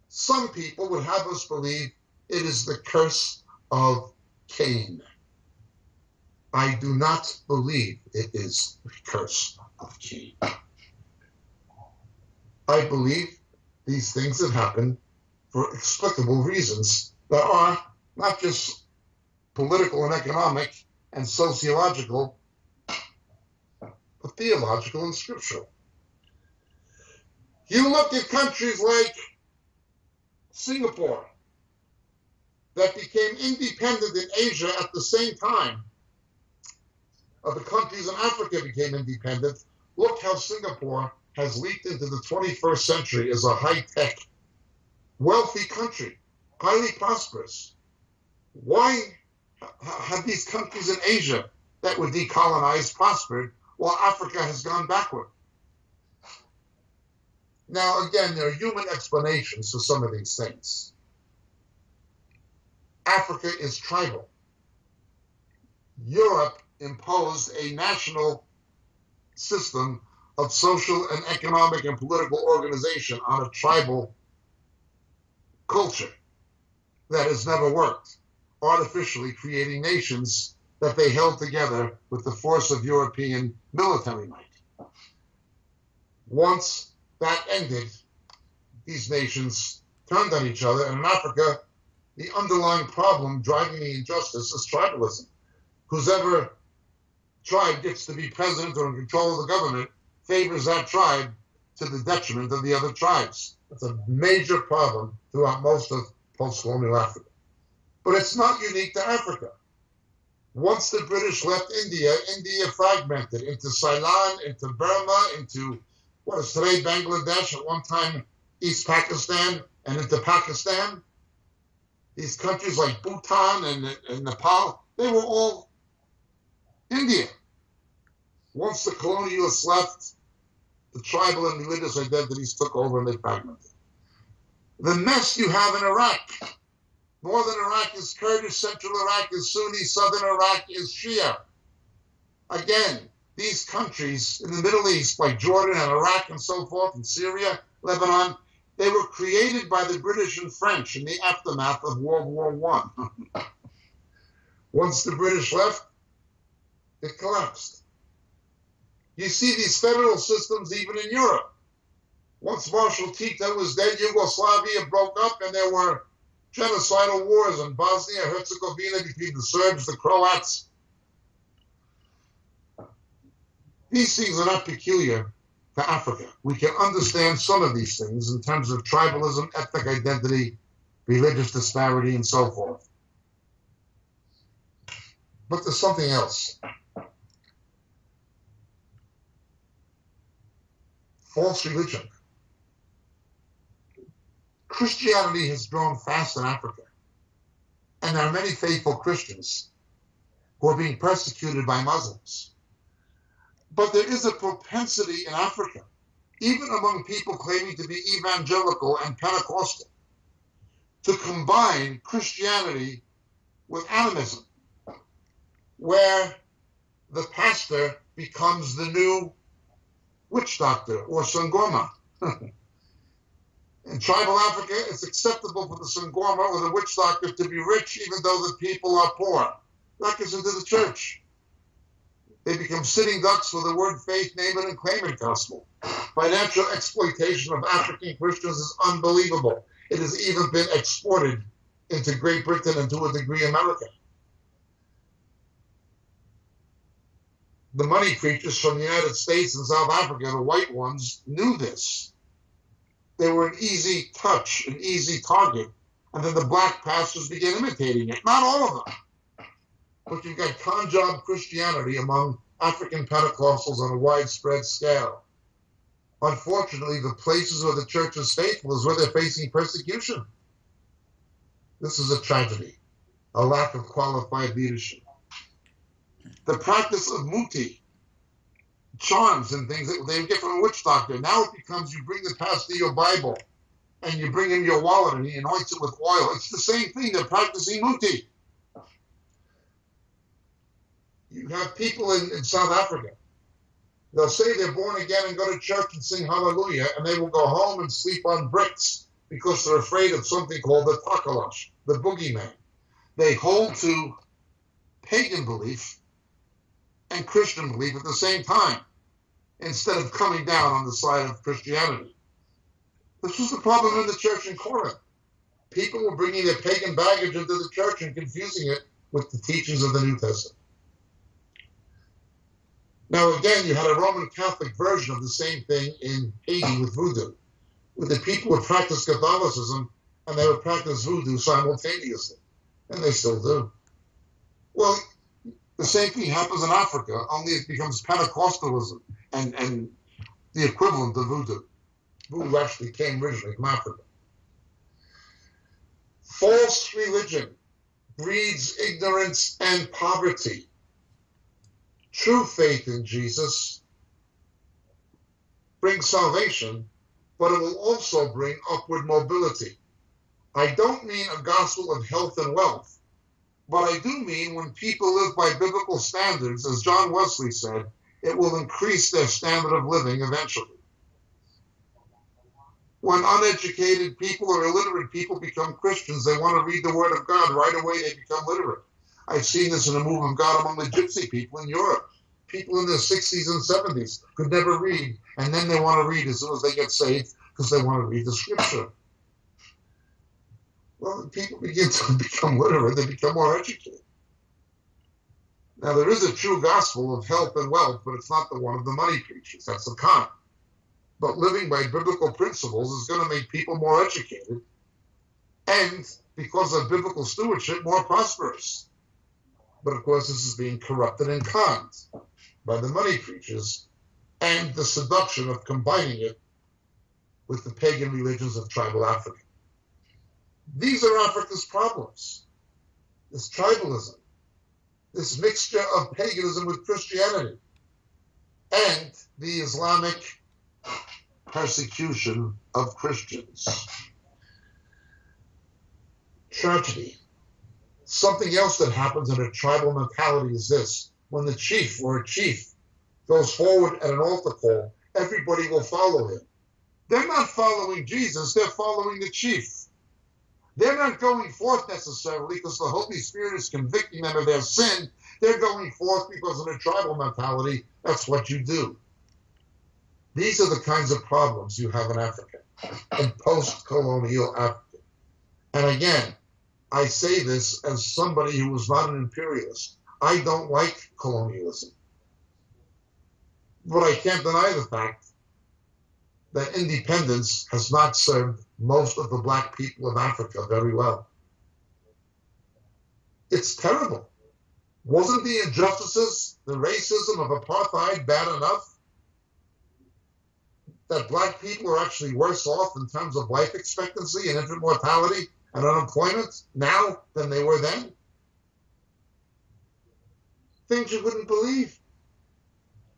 Some people would have us believe it is the curse of Cain. I do not believe it is the curse of Cain. I believe these things have happened for explicable reasons that are not just political and economic and sociological, but theological and scriptural. You look at countries like Singapore that became independent in Asia at the same time of the countries in Africa became independent. Look how Singapore has leaped into the 21st century as a high tech, wealthy country, highly prosperous. Why have these countries in Asia that were decolonized prospered while Africa has gone backward? Now, again, there are human explanations for some of these things. Africa is tribal. Europe imposed a national system of social and economic and political organization on a tribal culture that has never worked, artificially creating nations that they held together with the force of European military might. Once that ended, these nations turned on each other, and in Africa, the underlying problem driving the injustice is tribalism. Whoever tribe gets to be president or in control of the government favors that tribe to the detriment of the other tribes. That's a major problem throughout most of post-colonial Africa. But it's not unique to Africa. Once the British left India, India fragmented into Ceylon, into Burma, into what is today Bangladesh, at one time East Pakistan, and into Pakistan. These countries like Bhutan and, and Nepal, they were all India. Once the colonialists left, the tribal and religious identities took over and they fragmented. The mess you have in Iraq. Northern Iraq is Kurdish, Central Iraq is Sunni, Southern Iraq is Shia. Again, these countries in the Middle East, like Jordan and Iraq and so forth, and Syria, Lebanon, they were created by the British and French in the aftermath of World War I. Once the British left, It collapsed. You see these federal systems even in Europe. Once Marshal Tito was dead, Yugoslavia broke up and there were genocidal wars in Bosnia and Herzegovina between the Serbs, the Croats. These things are not peculiar to Africa. We can understand some of these things in terms of tribalism, ethnic identity, religious disparity, and so forth. But there's something else. False religion. Christianity has grown fast in Africa, and there are many faithful Christians who are being persecuted by Muslims. But there is a propensity in Africa, even among people claiming to be evangelical and Pentecostal, to combine Christianity with animism, where the pastor becomes the new witch doctor or sangoma. In tribal Africa, it's acceptable for the Sangoma or the witch doctor to be rich even though the people are poor. That gets into the church. They become sitting ducks for the word faith, name it, and claim it gospel. Financial exploitation of African Christians is unbelievable. It has even been exported into Great Britain and to a degree America. The money preachers from the United States and South Africa, the white ones, knew this they were an easy touch, an easy target. And then the black pastors began imitating it. Not all of them. But you've got con Christianity among African Pentecostals on a widespread scale. Unfortunately, the places where the church is faithful is where they're facing persecution. This is a tragedy, a lack of qualified leadership. The practice of muti, charms and things that they get from a witch doctor. Now it becomes you bring the pastor your Bible and you bring him your wallet and he anoints it with oil. It's the same thing. They're practicing muti. You have people in, in South Africa. They'll say they're born again and go to church and sing hallelujah, and they will go home and sleep on bricks because they're afraid of something called the tokoloshe, the boogeyman. They hold to pagan belief and Christian belief at the same time instead of coming down on the side of Christianity. This was the problem in the church in Corinth. People were bringing their pagan baggage into the church and confusing it with the teachings of the New Testament. Now, again, you had a Roman Catholic version of the same thing in Haiti with voodoo, where the people would practice Catholicism and they would practice voodoo simultaneously, and they still do. Well, the same thing happens in Africa, only it becomes Pentecostalism and, and the equivalent of voodoo. Voodoo actually came originally from Africa. False religion breeds ignorance and poverty. True faith in Jesus brings salvation, but it will also bring upward mobility. I don't mean a gospel of health and wealth, but I do mean when people live by biblical standards, as John Wesley said, it will increase their standard of living eventually. When uneducated people or illiterate people become Christians, they want to read the Word of God. Right away, they become literate. I've seen this in the move of God among the gypsy people in Europe. People in their 60s and 70s could never read, and then they want to read as soon as they get saved because they want to read the Scripture. Well, people begin to become literate, they become more educated. Now, there is a true gospel of health and wealth, but it's not the one of the money preachers. That's the con. But living by biblical principles is going to make people more educated and, because of biblical stewardship, more prosperous. But of course, this is being corrupted and conned by the money preachers and the seduction of combining it with the pagan religions of tribal Africa. These are Africa's problems. This tribalism, this mixture of paganism with Christianity, and the Islamic persecution of Christians. Tragedy. Something else that happens in a tribal mentality is this when the chief or a chief goes forward at an altar call, everybody will follow him. They're not following Jesus, they're following the chief. They're not going forth necessarily because the Holy Spirit is convicting them of their sin. They're going forth because of their tribal mentality. That's what you do. These are the kinds of problems you have in Africa, in post colonial Africa. And again, I say this as somebody who was not an imperialist. I don't like colonialism. But I can't deny the fact that independence has not served most of the black people of Africa very well. It's terrible. Wasn't the injustices, the racism of apartheid bad enough? That black people are actually worse off in terms of life expectancy and infant mortality and unemployment now than they were then? Things you wouldn't believe.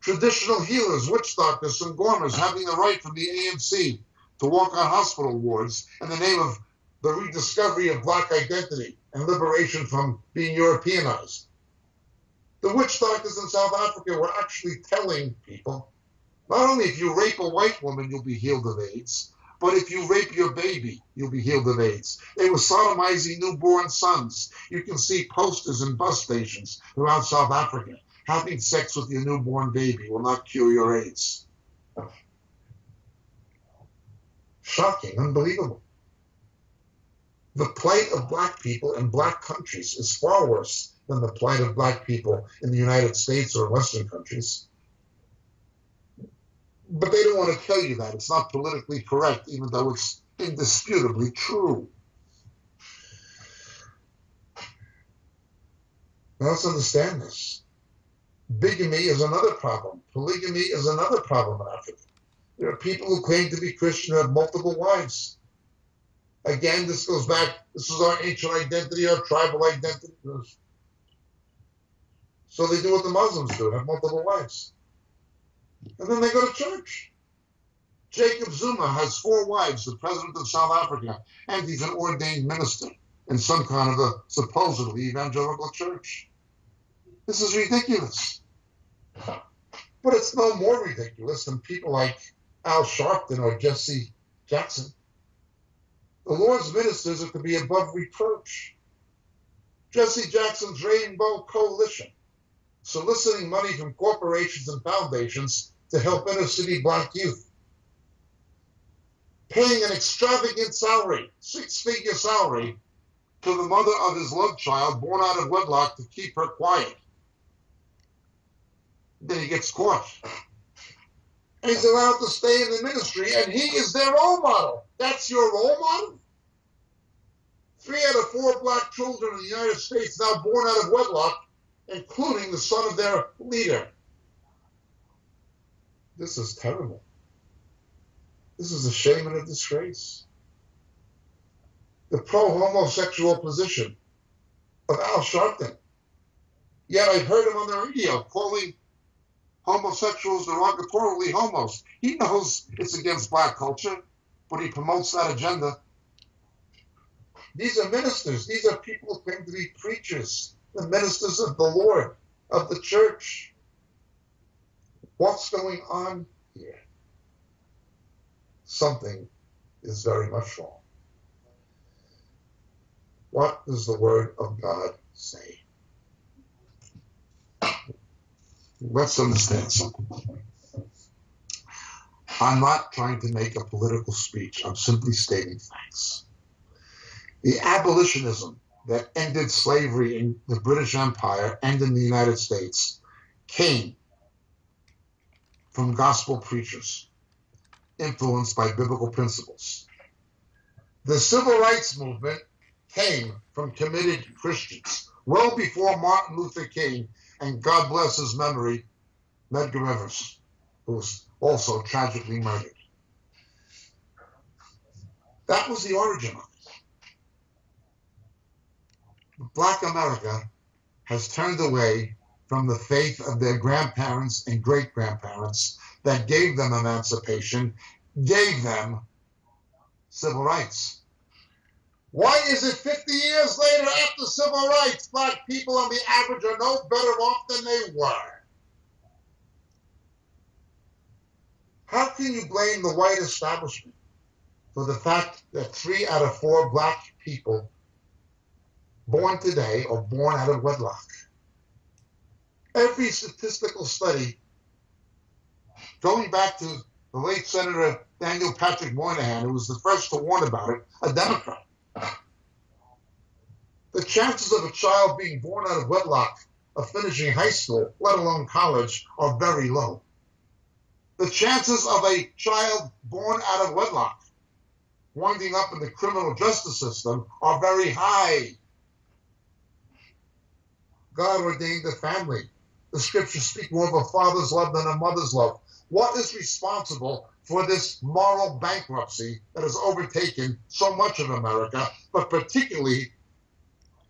Traditional healers, witch doctors, Sangomas having the right from the ANC to walk on hospital wards in the name of the rediscovery of black identity and liberation from being Europeanized. The witch doctors in South Africa were actually telling people not only if you rape a white woman, you'll be healed of AIDS, but if you rape your baby, you'll be healed of AIDS. They were sodomizing newborn sons. You can see posters in bus stations throughout South Africa. Having sex with your newborn baby will not cure your AIDS. Shocking, unbelievable. The plight of black people in black countries is far worse than the plight of black people in the United States or Western countries. But they don't want to tell you that. It's not politically correct, even though it's indisputably true. Now let's understand this. Bigamy is another problem. Polygamy is another problem in Africa. There are people who claim to be Christian who have multiple wives. Again, this goes back, this is our ancient identity, our tribal identity. So they do what the Muslims do, have multiple wives. And then they go to church. Jacob Zuma has four wives, the president of South Africa, and he's an ordained minister in some kind of a supposedly evangelical church. This is ridiculous. But it's no more ridiculous than people like Al Sharpton or Jesse Jackson. The Lord's ministers are to be above reproach. Jesse Jackson's Rainbow Coalition, soliciting money from corporations and foundations to help inner city black youth. Paying an extravagant salary, six figure salary, to the mother of his love child born out of wedlock to keep her quiet. Then he gets caught. He's allowed to stay in the ministry, and he is their role model. That's your role model? Three out of four black children in the United States now born out of wedlock, including the son of their leader. This is terrible. This is a shame and a disgrace. The pro homosexual position of Al Sharpton. Yet I heard him on the radio calling homosexuals derogatorily homos. He knows it's against black culture, but he promotes that agenda. These are ministers. These are people who claim to be preachers, the ministers of the Lord, of the church. What's going on here? Something is very much wrong. What does the Word of God say? Let's understand something. I'm not trying to make a political speech. I'm simply stating facts. The abolitionism that ended slavery in the British Empire and in the United States came from gospel preachers influenced by biblical principles. The civil rights movement came from committed Christians well before Martin Luther King and God bless his memory, Medgar Evers, who was also tragically murdered. That was the origin of it. Black America has turned away from the faith of their grandparents and great grandparents that gave them emancipation, gave them civil rights. Why is it 50 years later after civil rights, black people on the average are no better off than they were? How can you blame the white establishment for the fact that three out of four black people born today are born out of wedlock? Every statistical study, going back to the late Senator Daniel Patrick Moynihan, who was the first to warn about it, a Democrat. The chances of a child being born out of wedlock of finishing high school, let alone college, are very low. The chances of a child born out of wedlock winding up in the criminal justice system are very high. God ordained the family. The scriptures speak more of a father's love than a mother's love. What is responsible for this moral bankruptcy that has overtaken so much of America, but particularly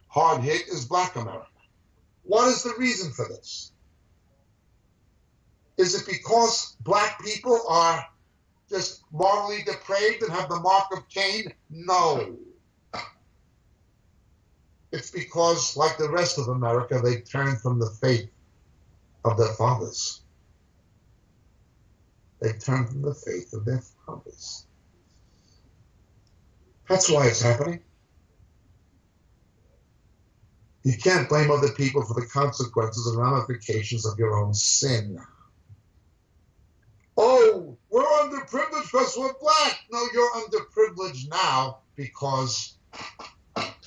hard hit is black America? What is the reason for this? Is it because black people are just morally depraved and have the mark of Cain? No. It's because, like the rest of America, they turned from the faith of their fathers. They turned from the faith of their fathers. That's why it's happening. You can't blame other people for the consequences and ramifications of your own sin. Oh, we're underprivileged because we're black. No, you're underprivileged now because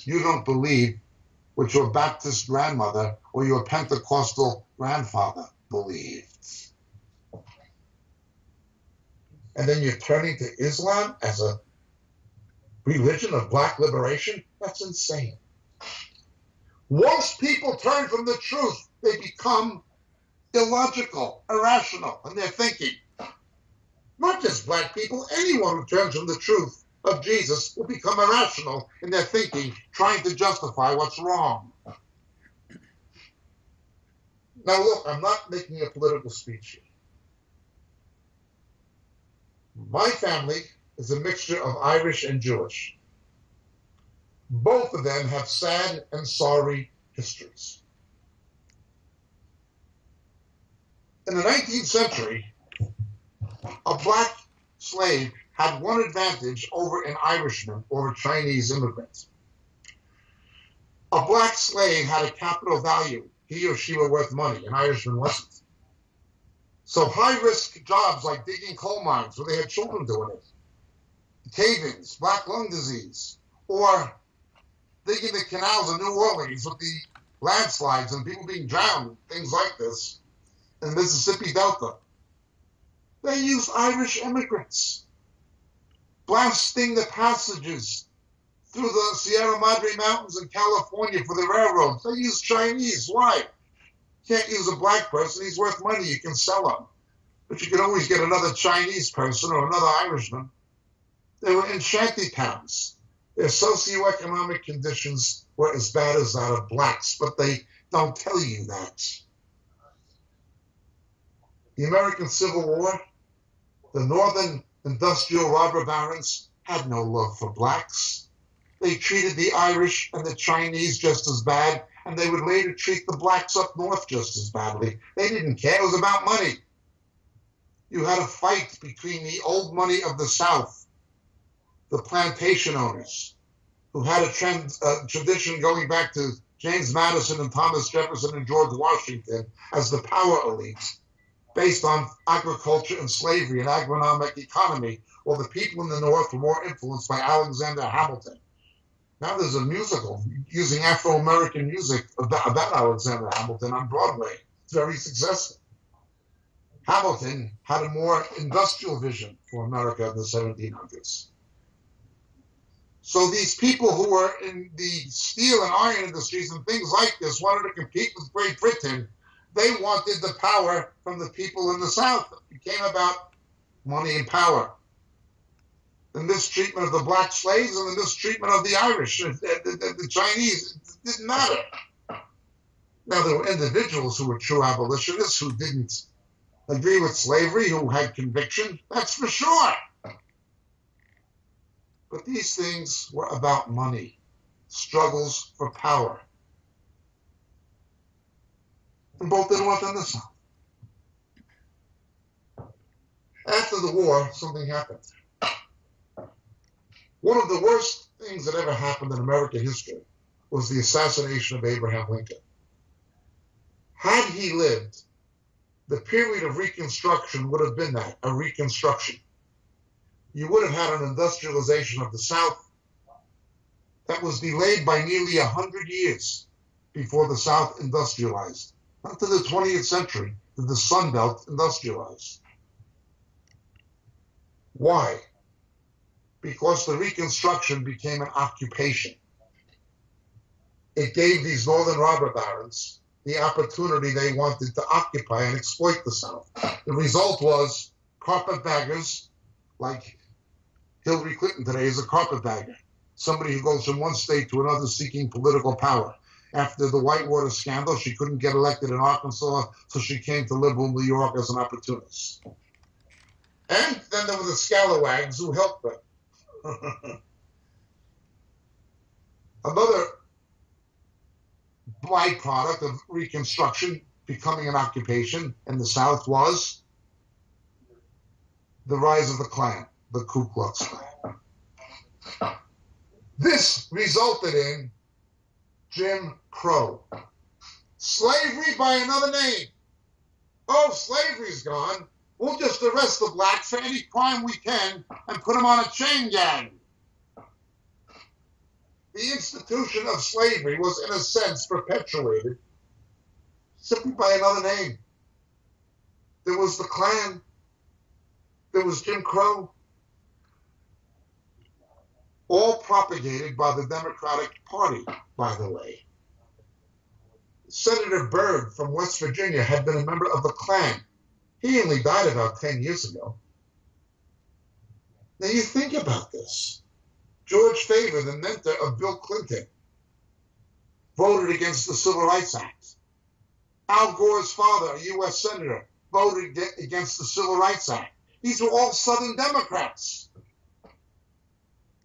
you don't believe what your Baptist grandmother or your Pentecostal grandfather believed. And then you're turning to Islam as a religion of black liberation? That's insane. Once people turn from the truth, they become illogical, irrational in their thinking. Not just black people, anyone who turns from the truth of Jesus will become irrational in their thinking, trying to justify what's wrong. Now, look, I'm not making a political speech here. My family is a mixture of Irish and Jewish. Both of them have sad and sorry histories. In the 19th century, a black slave had one advantage over an Irishman or a Chinese immigrant. A black slave had a capital value. He or she were worth money. An Irishman wasn't. So high risk jobs like digging coal mines where they had children doing it, cave-ins, black lung disease, or digging the canals in New Orleans with the landslides and people being drowned, things like this, in the Mississippi Delta. They used Irish immigrants, blasting the passages through the Sierra Madre Mountains in California for the railroads. They used Chinese. Why? Can't use a black person. He's worth money. You can sell him. But you can always get another Chinese person or another Irishman. They were in shanty towns their socioeconomic conditions were as bad as that of blacks, but they don't tell you that. The American Civil War, the Northern industrial robber barons had no love for blacks. They treated the Irish and the Chinese just as bad, and they would later treat the blacks up north just as badly. They didn't care. It was about money. You had a fight between the old money of the South the plantation owners who had a trend, uh, tradition going back to James Madison and Thomas Jefferson and George Washington as the power elite based on agriculture and slavery and agronomic economy, while the people in the North were more influenced by Alexander Hamilton. Now there's a musical using Afro-American music about, about Alexander Hamilton on Broadway. It's very successful. Hamilton had a more industrial vision for America in the 1700s. So these people who were in the steel and iron industries and things like this wanted to compete with Great Britain. They wanted the power from the people in the South. It became about money and power. The mistreatment of the black slaves and the mistreatment of the Irish, the, the, the Chinese, it didn't matter. Now, there were individuals who were true abolitionists who didn't agree with slavery, who had conviction, that's for sure. But these things were about money, struggles for power. In both the North and the South. After the war, something happened. One of the worst things that ever happened in American history was the assassination of Abraham Lincoln. Had he lived, the period of Reconstruction would have been that a Reconstruction. You would have had an industrialization of the South that was delayed by nearly 100 years before the South industrialized. Not to the 20th century did the Sun Belt industrialize. Why? Because the Reconstruction became an occupation. It gave these northern robber barons the opportunity they wanted to occupy and exploit the South. The result was carpetbaggers, like Hillary Clinton today is a carpetbagger, somebody who goes from one state to another seeking political power. After the Whitewater scandal, she couldn't get elected in Arkansas, so she came to liberal New York as an opportunist. And then there were the scalawags who helped her. Another byproduct of Reconstruction becoming an occupation in the South was the rise of the Klan, the Ku Klux Klan. This resulted in Jim Crow. Slavery by another name. Oh, slavery's gone. We'll just arrest the blacks for any crime we can and put them on a chain gang the institution of slavery was, in a sense, perpetuated simply by another name. There was the Klan, there was Jim Crow, all propagated by the Democratic Party, by the way. Senator Byrd from West Virginia had been a member of the Klan. He only died about 10 years ago. Now you think about this. George Favor, the mentor of Bill Clinton, voted against the Civil Rights Act. Al Gore's father, a U.S. Senator, voted against the Civil Rights Act. These were all Southern Democrats.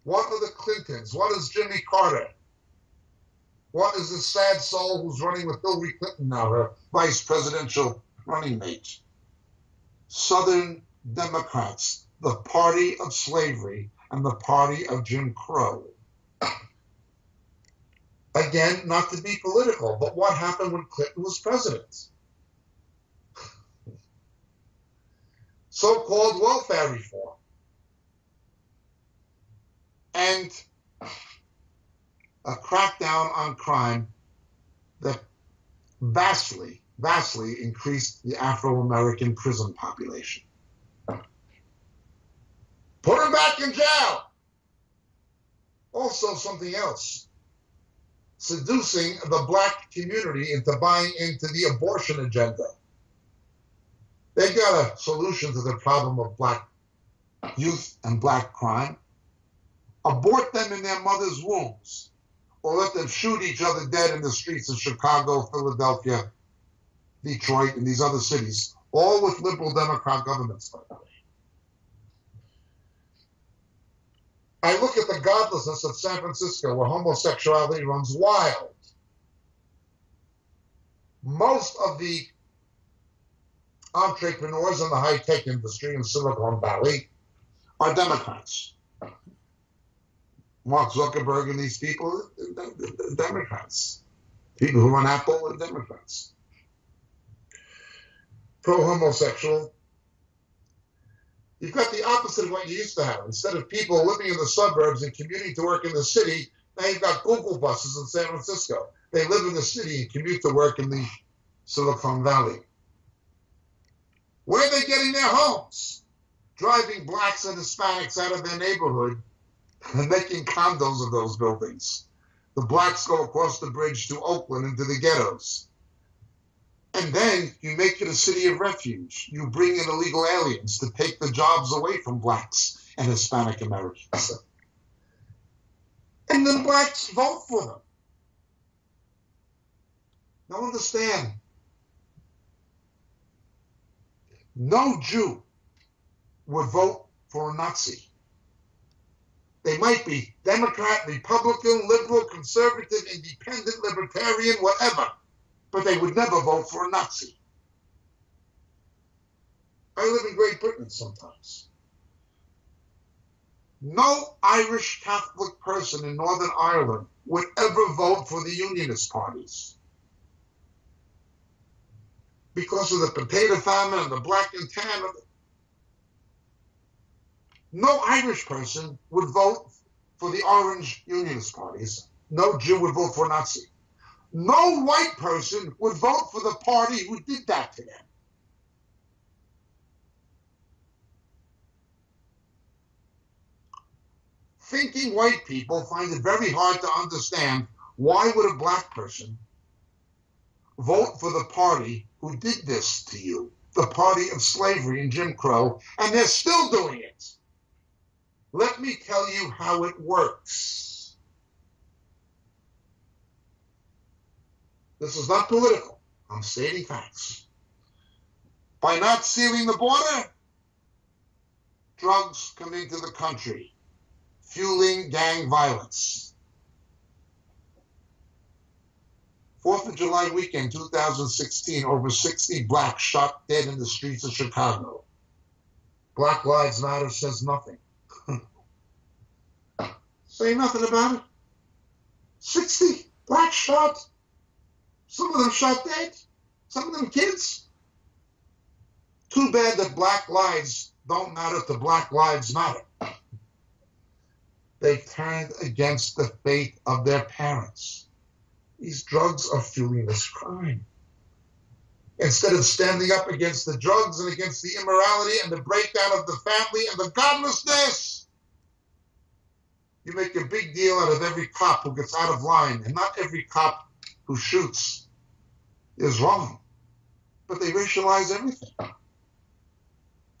What are the Clintons? What is Jimmy Carter? What is the sad soul who's running with Hillary Clinton now, her vice presidential running mate? Southern Democrats, the party of slavery, and the party of Jim Crow. Again, not to be political, but what happened when Clinton was president? So called welfare reform. And a crackdown on crime that vastly, vastly increased the Afro American prison population. Put him back in jail. Also, something else seducing the black community into buying into the abortion agenda. They've got a solution to the problem of black youth and black crime. Abort them in their mother's wombs, or let them shoot each other dead in the streets of Chicago, Philadelphia, Detroit, and these other cities, all with liberal Democrat governments. I look at the godlessness of San Francisco, where homosexuality runs wild. Most of the entrepreneurs in the high tech industry in Silicon Valley are Democrats. Mark Zuckerberg and these people Democrats. People who run Apple are Democrats. Pro homosexual You've got the opposite of what you used to have. Instead of people living in the suburbs and commuting to work in the city, now you've got Google buses in San Francisco. They live in the city and commute to work in the Silicon Valley. Where are they getting their homes? Driving blacks and Hispanics out of their neighborhood and making condos of those buildings. The blacks go across the bridge to Oakland into the ghettos. And then you make it a city of refuge. You bring in illegal aliens to take the jobs away from blacks and Hispanic Americans. And then blacks vote for them. Now understand, no Jew would vote for a Nazi. They might be Democrat, Republican, liberal, conservative, independent, libertarian, whatever but they would never vote for a Nazi. I live in Great Britain sometimes. No Irish Catholic person in Northern Ireland would ever vote for the Unionist parties. because of the potato famine and the black and tan. No Irish person would vote for the Orange Unionist parties. No Jew would vote for Nazi. No white person would vote for the party who did that to them. Thinking white people find it very hard to understand why would a black person vote for the party who did this to you, the party of slavery and Jim Crow, and they're still doing it. Let me tell you how it works. This is not political. I'm stating facts. By not sealing the border, drugs come into the country, fueling gang violence. Fourth of July weekend, 2016, over 60 blacks shot dead in the streets of Chicago. Black Lives Matter says nothing. Say nothing about it. 60 black shot. Some of them shot dead. Some of them kids. Too bad that black lives don't matter The Black Lives Matter. They turned against the faith of their parents. These drugs are fueling this crime. Instead of standing up against the drugs and against the immorality and the breakdown of the family and the godlessness, you make a big deal out of every cop who gets out of line. And not every cop who shoots is wrong, but they racialize everything.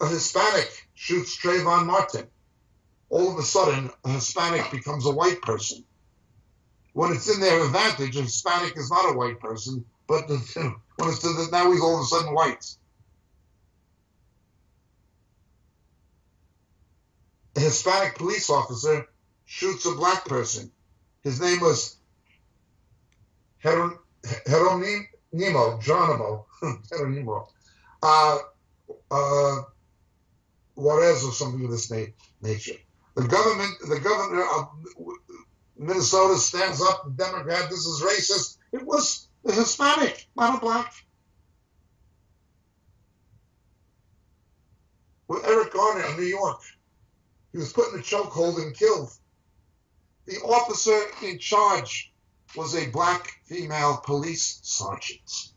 A Hispanic shoots Trayvon Martin. All of a sudden, a Hispanic becomes a white person when it's in their advantage, a Hispanic is not a white person, but when it's to the, now he's all of a sudden white. A Hispanic police officer shoots a black person. His name was Heron, Geronimo, Geronimo, Geronimo, uh, uh, Juarez or something of this nature. The government, the governor of Minnesota stands up, Democrat, this is racist. It was a Hispanic, not a black. With Eric Garner in New York, he was put in a chokehold and killed. The officer in charge was a black female police sergeant.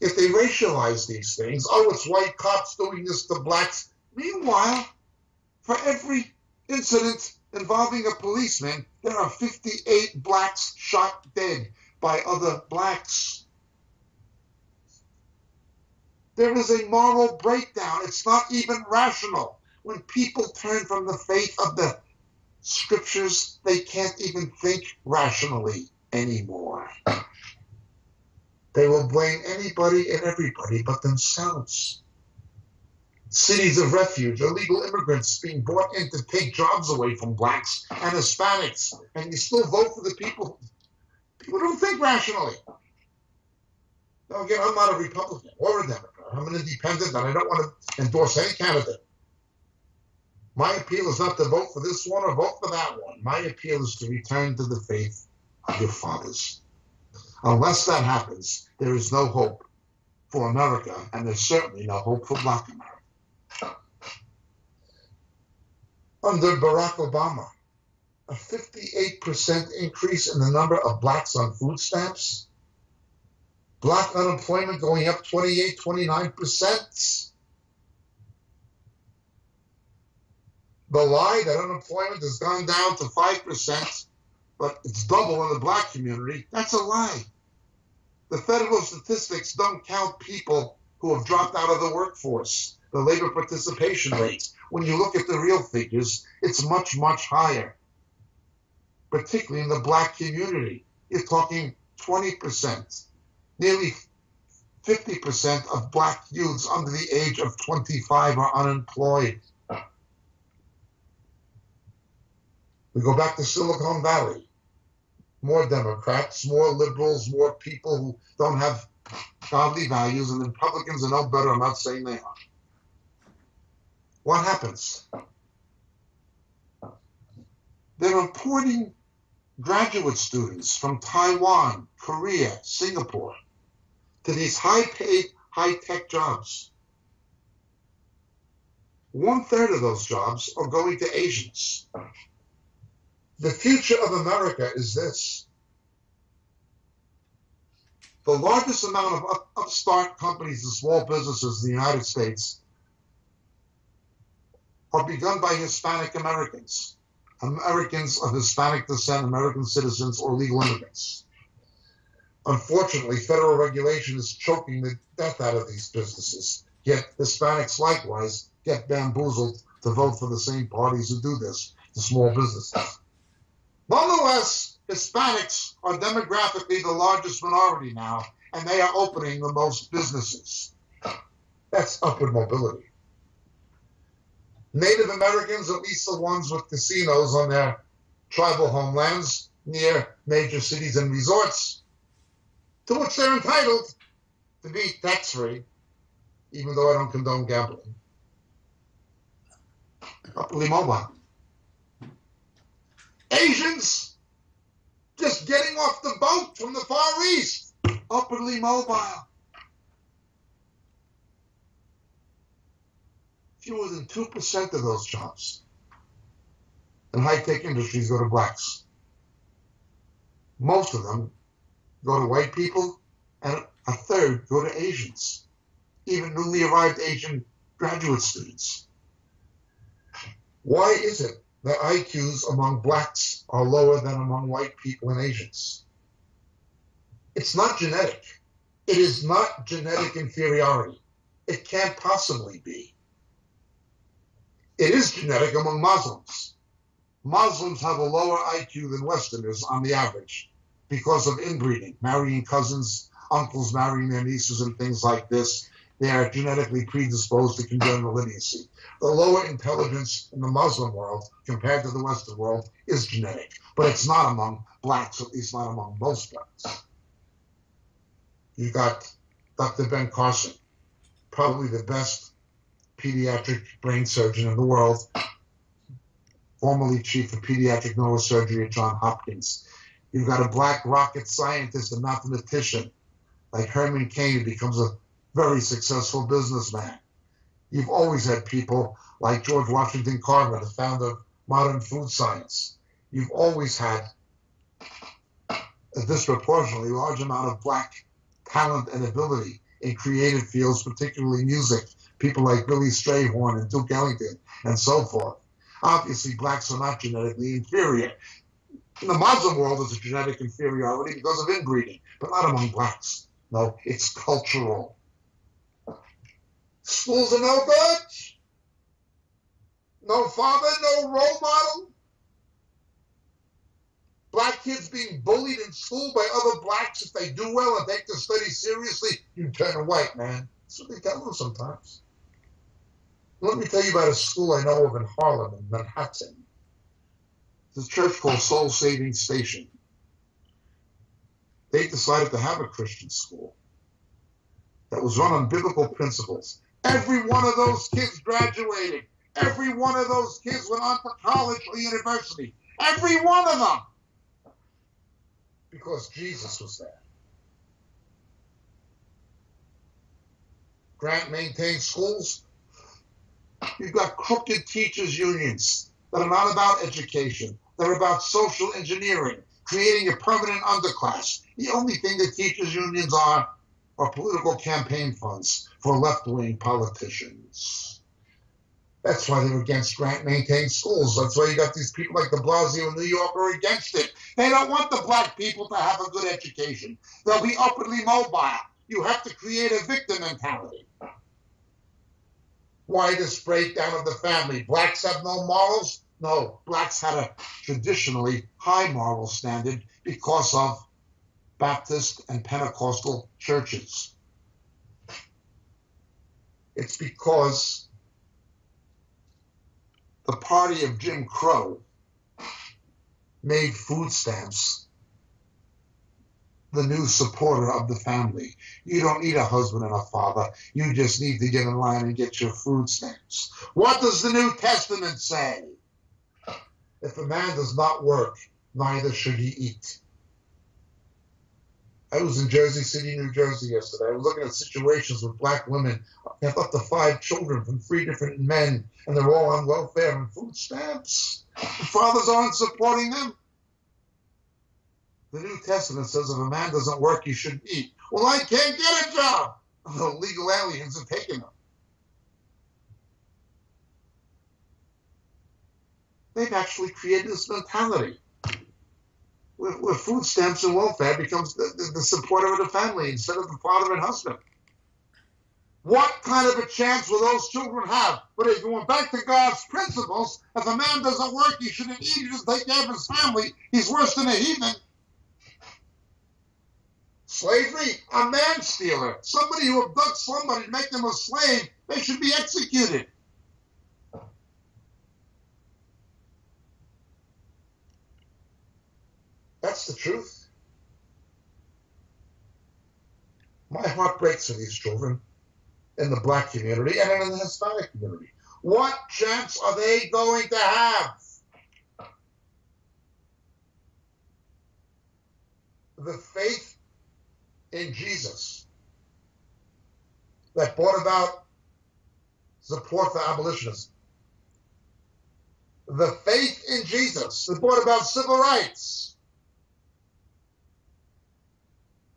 If they racialize these things, oh, it's white cops doing this to blacks. Meanwhile, for every incident involving a policeman, there are 58 blacks shot dead by other blacks. There is a moral breakdown. It's not even rational. When people turn from the faith of the scriptures, they can't even think rationally anymore. They will blame anybody and everybody but themselves cities of refuge, illegal immigrants being brought in to take jobs away from blacks and Hispanics, and you still vote for the people. People don't think rationally. Now, again, I'm not a Republican or a Democrat. I'm an independent, and I don't want to endorse any candidate. My appeal is not to vote for this one or vote for that one. My appeal is to return to the faith of your fathers. Unless that happens, there is no hope for America, and there's certainly no hope for Black America. under Barack Obama. A 58% increase in the number of blacks on food stamps. Black unemployment going up 28, 29%. The lie that unemployment has gone down to 5%, but it's double in the black community, that's a lie. The federal statistics don't count people who have dropped out of the workforce, the labor participation rate when you look at the real figures, it's much, much higher, particularly in the black community. You're talking 20%, nearly 50% of black youths under the age of 25 are unemployed. We go back to Silicon Valley. More Democrats, more liberals, more people who don't have godly values, and Republicans are no better. I'm not saying they are what happens? They're importing graduate students from Taiwan, Korea, Singapore. to these high paid, high tech jobs. One third of those jobs are going to Asians. The future of America is this. The largest amount of up, upstart companies and small businesses in the United States are begun by Hispanic Americans, Americans of Hispanic descent, American citizens, or legal immigrants. Unfortunately, federal regulation is choking the death out of these businesses. Yet Hispanics likewise get bamboozled to vote for the same parties who do this, the small businesses. Nonetheless, Hispanics are demographically the largest minority now, and they are opening the most businesses. That's upward mobility. Native Americans, at least the ones with casinos on their tribal homelands near major cities and resorts, to which they're entitled to be tax free, even though I don't condone gambling. Mobile. Asians just getting off the boat from the Far East, upwardly mobile. Fewer than 2% of those jobs in high tech industries go to blacks. Most of them go to white people, and a third go to Asians, even newly arrived Asian graduate students. Why is it that IQs among blacks are lower than among white people and Asians? It's not genetic. It is not genetic inferiority. It can't possibly be. It is genetic among Muslims. Muslims have a lower IQ than Westerners on the average because of inbreeding, marrying cousins, uncles marrying their nieces, and things like this. They are genetically predisposed to congenital idiocy. The lower intelligence in the Muslim world compared to the Western world is genetic, but it's not among blacks, at least not among most blacks. You got Dr. Ben Carson, probably the best pediatric brain surgeon in the world, formerly chief of pediatric neurosurgery at Johns Hopkins. You've got a black rocket scientist and mathematician like Herman Cain, who becomes a very successful businessman. You've always had people like George Washington Carver, the founder of modern food science. You've always had a disproportionately large amount of black talent and ability in creative fields, particularly music. People like Billy Strayhorn and Duke Ellington and so forth. Obviously, blacks are not genetically inferior in the Muslim world, there's a genetic inferiority because of inbreeding, but not among blacks. No, it's cultural. Schools are no good. No father, no role model. Black kids being bullied in school by other blacks if they do well and take their study seriously, you turn a white, man. That's what they tell them sometimes. Let me tell you about a school I know of in Harlem, in Manhattan the church called Soul Saving Station. They decided to have a Christian school that was run on biblical principles. Every one of those kids graduated. Every one of those kids went on to college or university. Every one of them. Because Jesus was there. Grant maintained schools. You've got crooked teachers' unions that are not about education. They're about social engineering, creating a permanent underclass. The only thing that teachers' unions are are political campaign funds for left wing politicians. That's why they're against grant maintained schools. That's why you got these people like de Blasio in New York are against it. They don't want the black people to have a good education. They'll be upwardly mobile. You have to create a victim mentality. Why this breakdown of the family? Blacks have no morals. No, blacks had a traditionally high moral standard because of Baptist and Pentecostal churches. It's because the party of Jim Crow made food stamps the new supporter of the family. You don't need a husband and a father. You just need to get in line and get your food stamps. What does the New Testament say? If a man does not work, neither should he eat. I was in Jersey City, New Jersey yesterday. I was looking at situations with black women have up to five children from three different men, and they're all on welfare and food stamps. The fathers aren't supporting them. The New Testament says if a man doesn't work, he shouldn't eat. Well, I can't get a job. The legal aliens have taken them. They've actually created this mentality where, where food stamps and welfare becomes the, the, the support of the family instead of the father and husband. What kind of a chance will those children have? But if going back to God's principles, if a man doesn't work, he shouldn't eat, he doesn't take care of his family, he's worse than a heathen. Slavery, a man stealer, somebody who abducts somebody to make them a slave, they should be executed. That's the truth. My heart breaks for these children in the black community and in the Hispanic community. What chance are they going to have? The faith in Jesus that brought about support for abolitionism. The faith in Jesus that brought about civil rights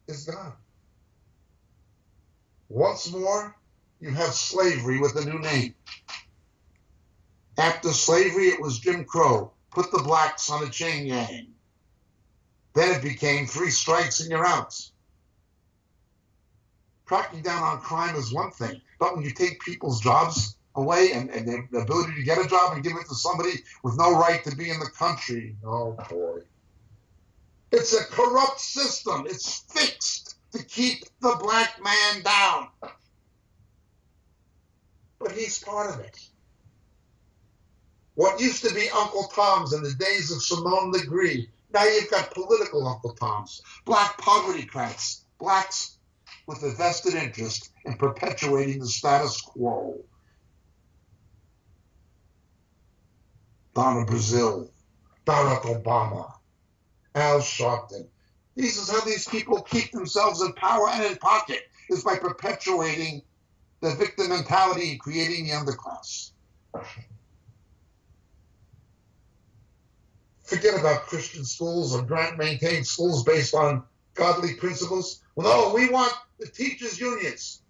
is gone. Once more, you have slavery with a new name. After slavery, it was Jim Crow. Put the blacks on a chain gang. Then it became three strikes and you're out. Cracking down on crime is one thing, but when you take people's jobs away and, and their ability to get a job and give it to somebody with no right to be in the country, oh boy. It's a corrupt system. It's fixed to keep the black man down. But he's part of it. What used to be Uncle Tom's in the days of Simon Legree, now you've got political Uncle Tom's, black poverty crats, blacks with a vested interest in perpetuating the status quo. Donna Brazile, Barack Obama, Al Sharpton. This is how these people keep themselves in power and in pocket, is by perpetuating the victim mentality and creating the underclass. Forget about Christian schools or grant maintained schools based on godly principles. Well, no, we want the teachers' unions.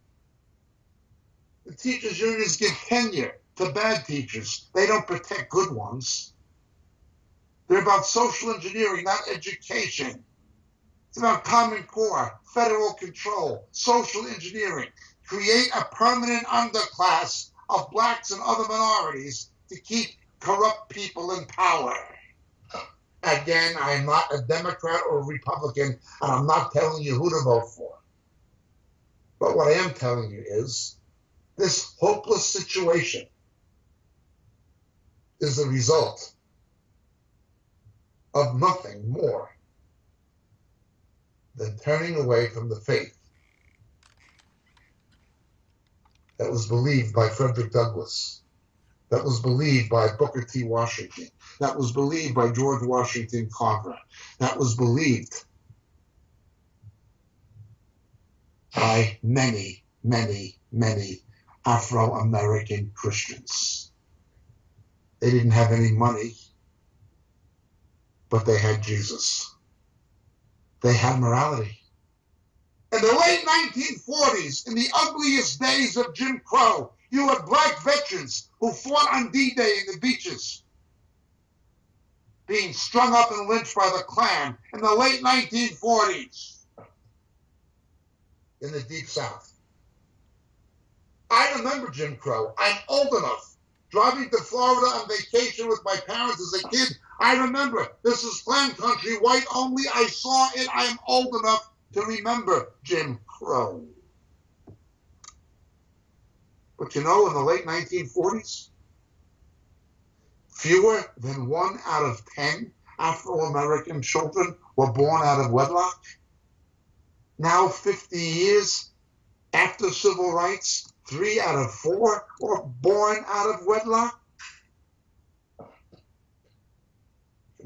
The teachers' unions give tenure to bad teachers. They don't protect good ones. They're about social engineering, not education. It's about Common Core, federal control, social engineering. Create a permanent underclass of blacks and other minorities to keep corrupt people in power. Again, I'm not a Democrat or a Republican, and I'm not telling you who to vote for. But what I am telling you is this hopeless situation is the result of nothing more than turning away from the faith that was believed by Frederick Douglass, that was believed by Booker T. Washington, that was believed by George Washington Carver, that was believed by many, many, many Afro American Christians. They didn't have any money but they had Jesus. They had morality. In the late 1940s, in the ugliest days of Jim Crow, you had black veterans who fought on D-Day in the beaches, being strung up and lynched by the Klan in the late 1940s in the Deep South. I remember Jim Crow. I'm old enough. Driving to Florida on vacation with my parents as a kid, I remember this is Klan country, white only. I saw it. I am old enough to remember Jim Crow. But you know, in the late 1940s, fewer than one out of 10 Afro American children were born out of wedlock. Now, 50 years after civil rights, three out of four were born out of wedlock.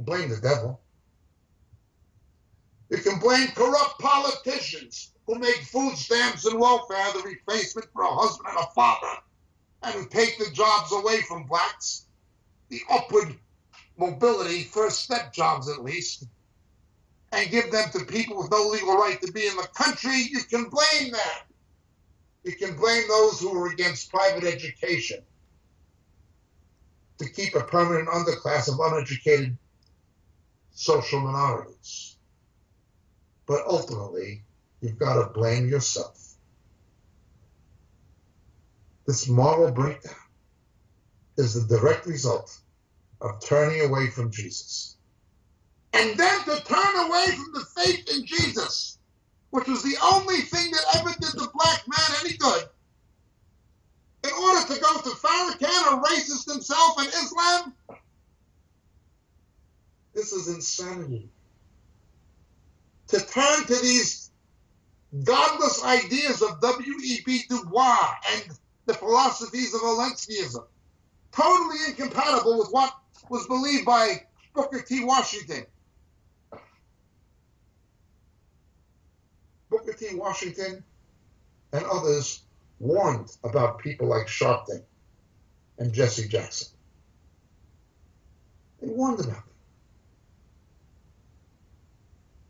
Blame the devil. You can blame corrupt politicians who make food stamps and welfare the replacement for a husband and a father, and who take the jobs away from blacks, the upward mobility, first step jobs at least, and give them to people with no legal right to be in the country, you can blame them. You can blame those who are against private education to keep a permanent underclass of uneducated social minorities. But ultimately, you've got to blame yourself. This moral breakdown is the direct result of turning away from Jesus. And then to turn away from the faith in Jesus, which was the only thing that ever did the black man any good, in order to go to Farrakhan, a racist himself, and Islam? This is insanity. To turn to these godless ideas of W.E.B. Du Bois and the philosophies of Valencianism, totally incompatible with what was believed by Booker T. Washington. Booker T. Washington and others warned about people like Sharpton and Jesse Jackson. They warned about them.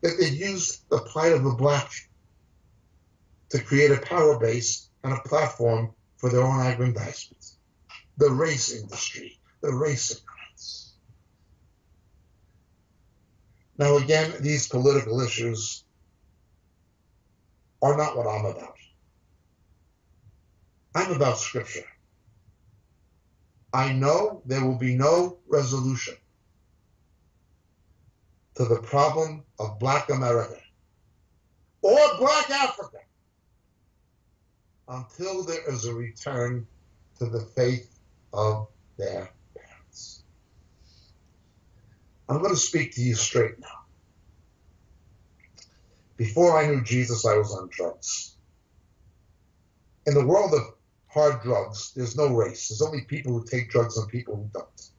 That they used the plight of the black to create a power base and a platform for their own aggrandizement. The race industry, the race agreements. Now, again, these political issues are not what I'm about. I'm about Scripture. I know there will be no resolution to the problem of Black America or Black Africa until there is a return to the faith of their parents. I'm going to speak to you straight now. Before I knew Jesus, I was on drugs. In the world of hard drugs, there's no race. There's only people who take drugs and people who don't.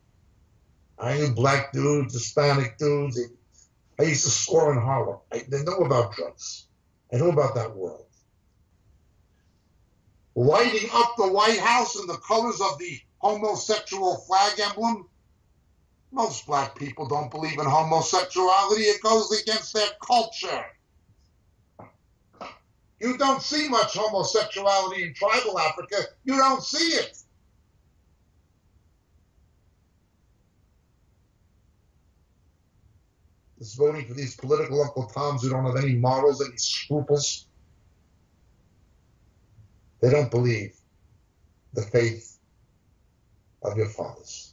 I knew black dudes, Hispanic dudes. I used to score in Harlem. I, know about drugs. I know about that world. Lighting up the White House in the colors of the homosexual flag emblem. Most black people don't believe in homosexuality. It goes against their culture. You don't see much homosexuality in tribal Africa. You don't see it. It's voting for these political Uncle Toms who don't have any morals, any scruples. They don't believe the faith of your fathers.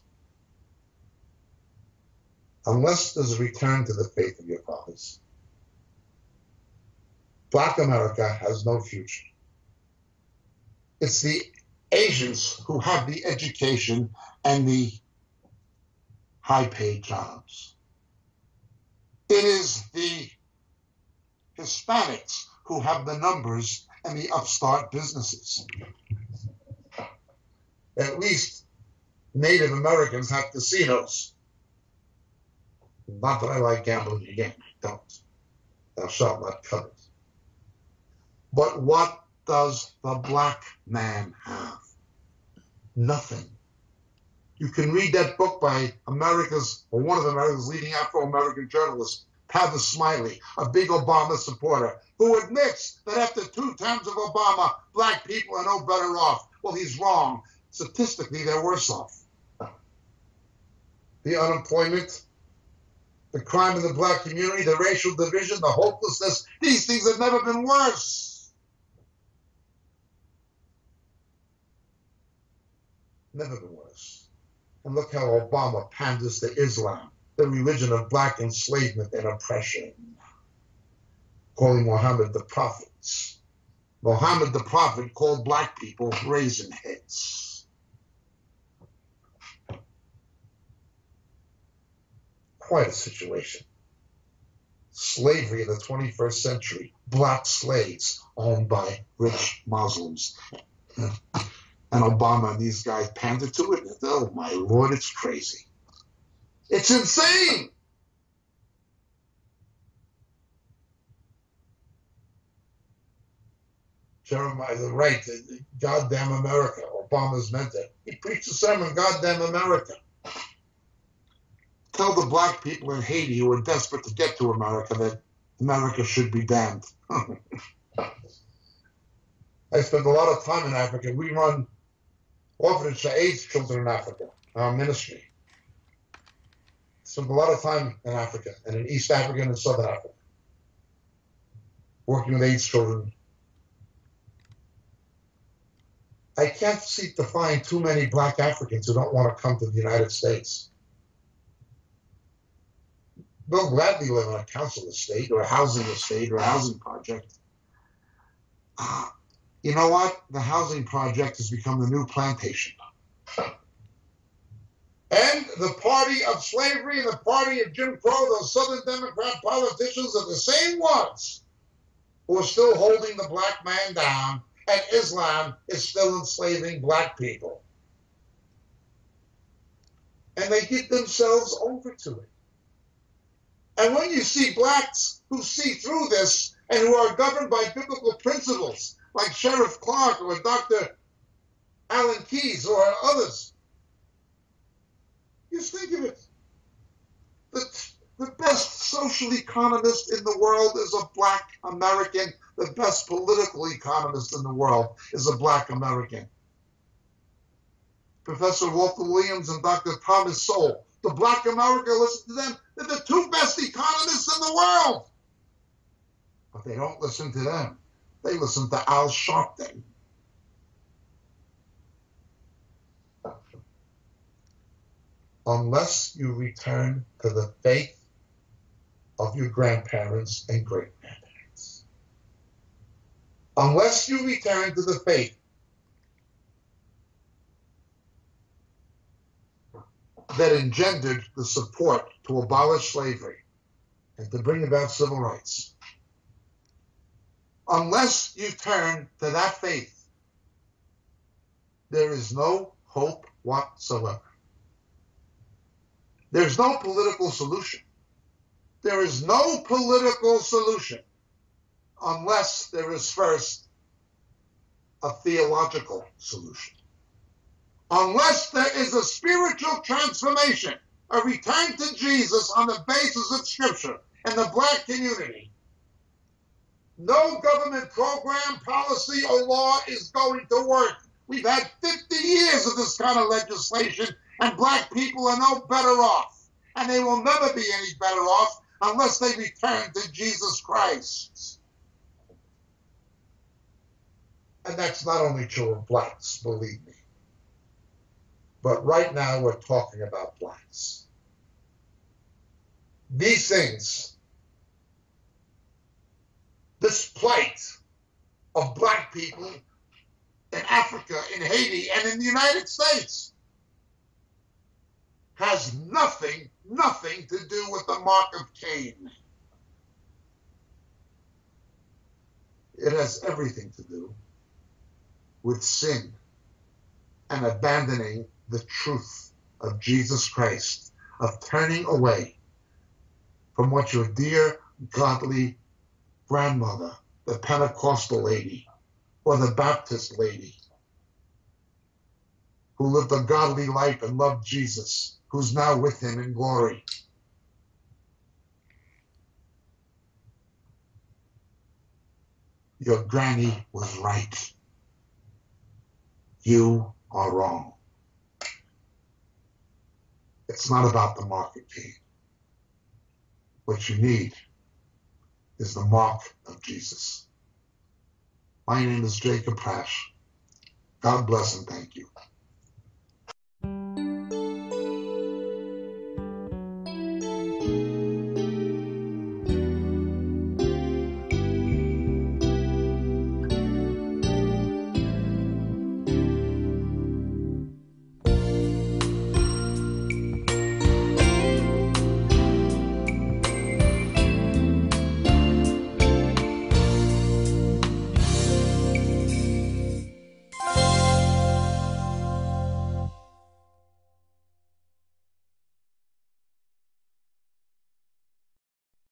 Unless there's a return to the faith of your fathers, Black America has no future. It's the Asians who have the education and the high paid jobs. It is the Hispanics who have the numbers and the upstart businesses. At least Native Americans have casinos. Not that I like gambling again, don't. Thou shalt not covet. But what does the black man have? Nothing. You can read that book by America's, or one of America's leading Afro-American journalists, Tavis Smiley, a big Obama supporter, who admits that after two terms of Obama, black people are no better off. Well, he's wrong. Statistically, they're worse off. The unemployment, the crime in the black community, the racial division, the hopelessness, these things have never been worse. never been worse. And look how Obama panders to Islam, the religion of black enslavement and oppression, calling Muhammad the prophet. Muhammad the prophet called black people brazen heads. Quite a situation. Slavery in the 21st century, black slaves owned by rich Muslims and Obama and these guys pandered to it. Oh my lord, it's crazy. It's insane. Jeremiah, the right, the, the goddamn America, Obama's meant it. He preached a sermon, goddamn America. Tell the black people in Haiti who are desperate to get to America that America should be damned. I spent a lot of time in Africa. We run orphanage for AIDS children in Africa, our ministry. Spent a lot of time in Africa and in East Africa and in Southern Africa, working with AIDS children. I can't seem to find too many black Africans who don't want to come to the United States. They'll gladly live on a council estate or a housing estate or a housing project. Ah, You know what? The housing project has become the new plantation. And the party of slavery and the party of Jim Crow, those Southern Democrat politicians, are the same ones who are still holding the black man down, and Islam is still enslaving black people. And they give themselves over to it. And when you see blacks who see through this and who are governed by biblical principles, like Sheriff Clarke or Dr. Alan Keyes or others. Just think of it. The, the best social economist in the world is a black American. The best political economist in the world is a black American. Professor Walter Williams and Dr. Thomas Sowell. The black America, listen to them. They're the two best economists in the world. But they don't listen to them. They listen to Al Sharpton. Unless you return to the faith of your grandparents and great grandparents. Unless you return to the faith that engendered the support to abolish slavery and to bring about civil rights unless you turn to that faith, there is no hope whatsoever. There's no political solution. There is no political solution unless there is first a theological solution. Unless there is a spiritual transformation, a return to Jesus on the basis of Scripture in the black community, no government program, policy, or law is going to work. We've had 50 years of this kind of legislation, and black people are no better off. And they will never be any better off unless they return to Jesus Christ. And that's not only true of blacks, believe me. But right now we're talking about blacks. These things this plight of black people in Africa, in Haiti, and in the United States has nothing, nothing to do with the mark of Cain. It has everything to do with sin and abandoning the truth of Jesus Christ, of turning away from what your dear, godly grandmother, the Pentecostal lady, or the Baptist lady who lived a godly life and loved Jesus, who's now with him in glory. Your granny was right. You are wrong. It's not about the market fee. What you need is the mark of Jesus. My name is Jacob Prasch. God bless and thank you.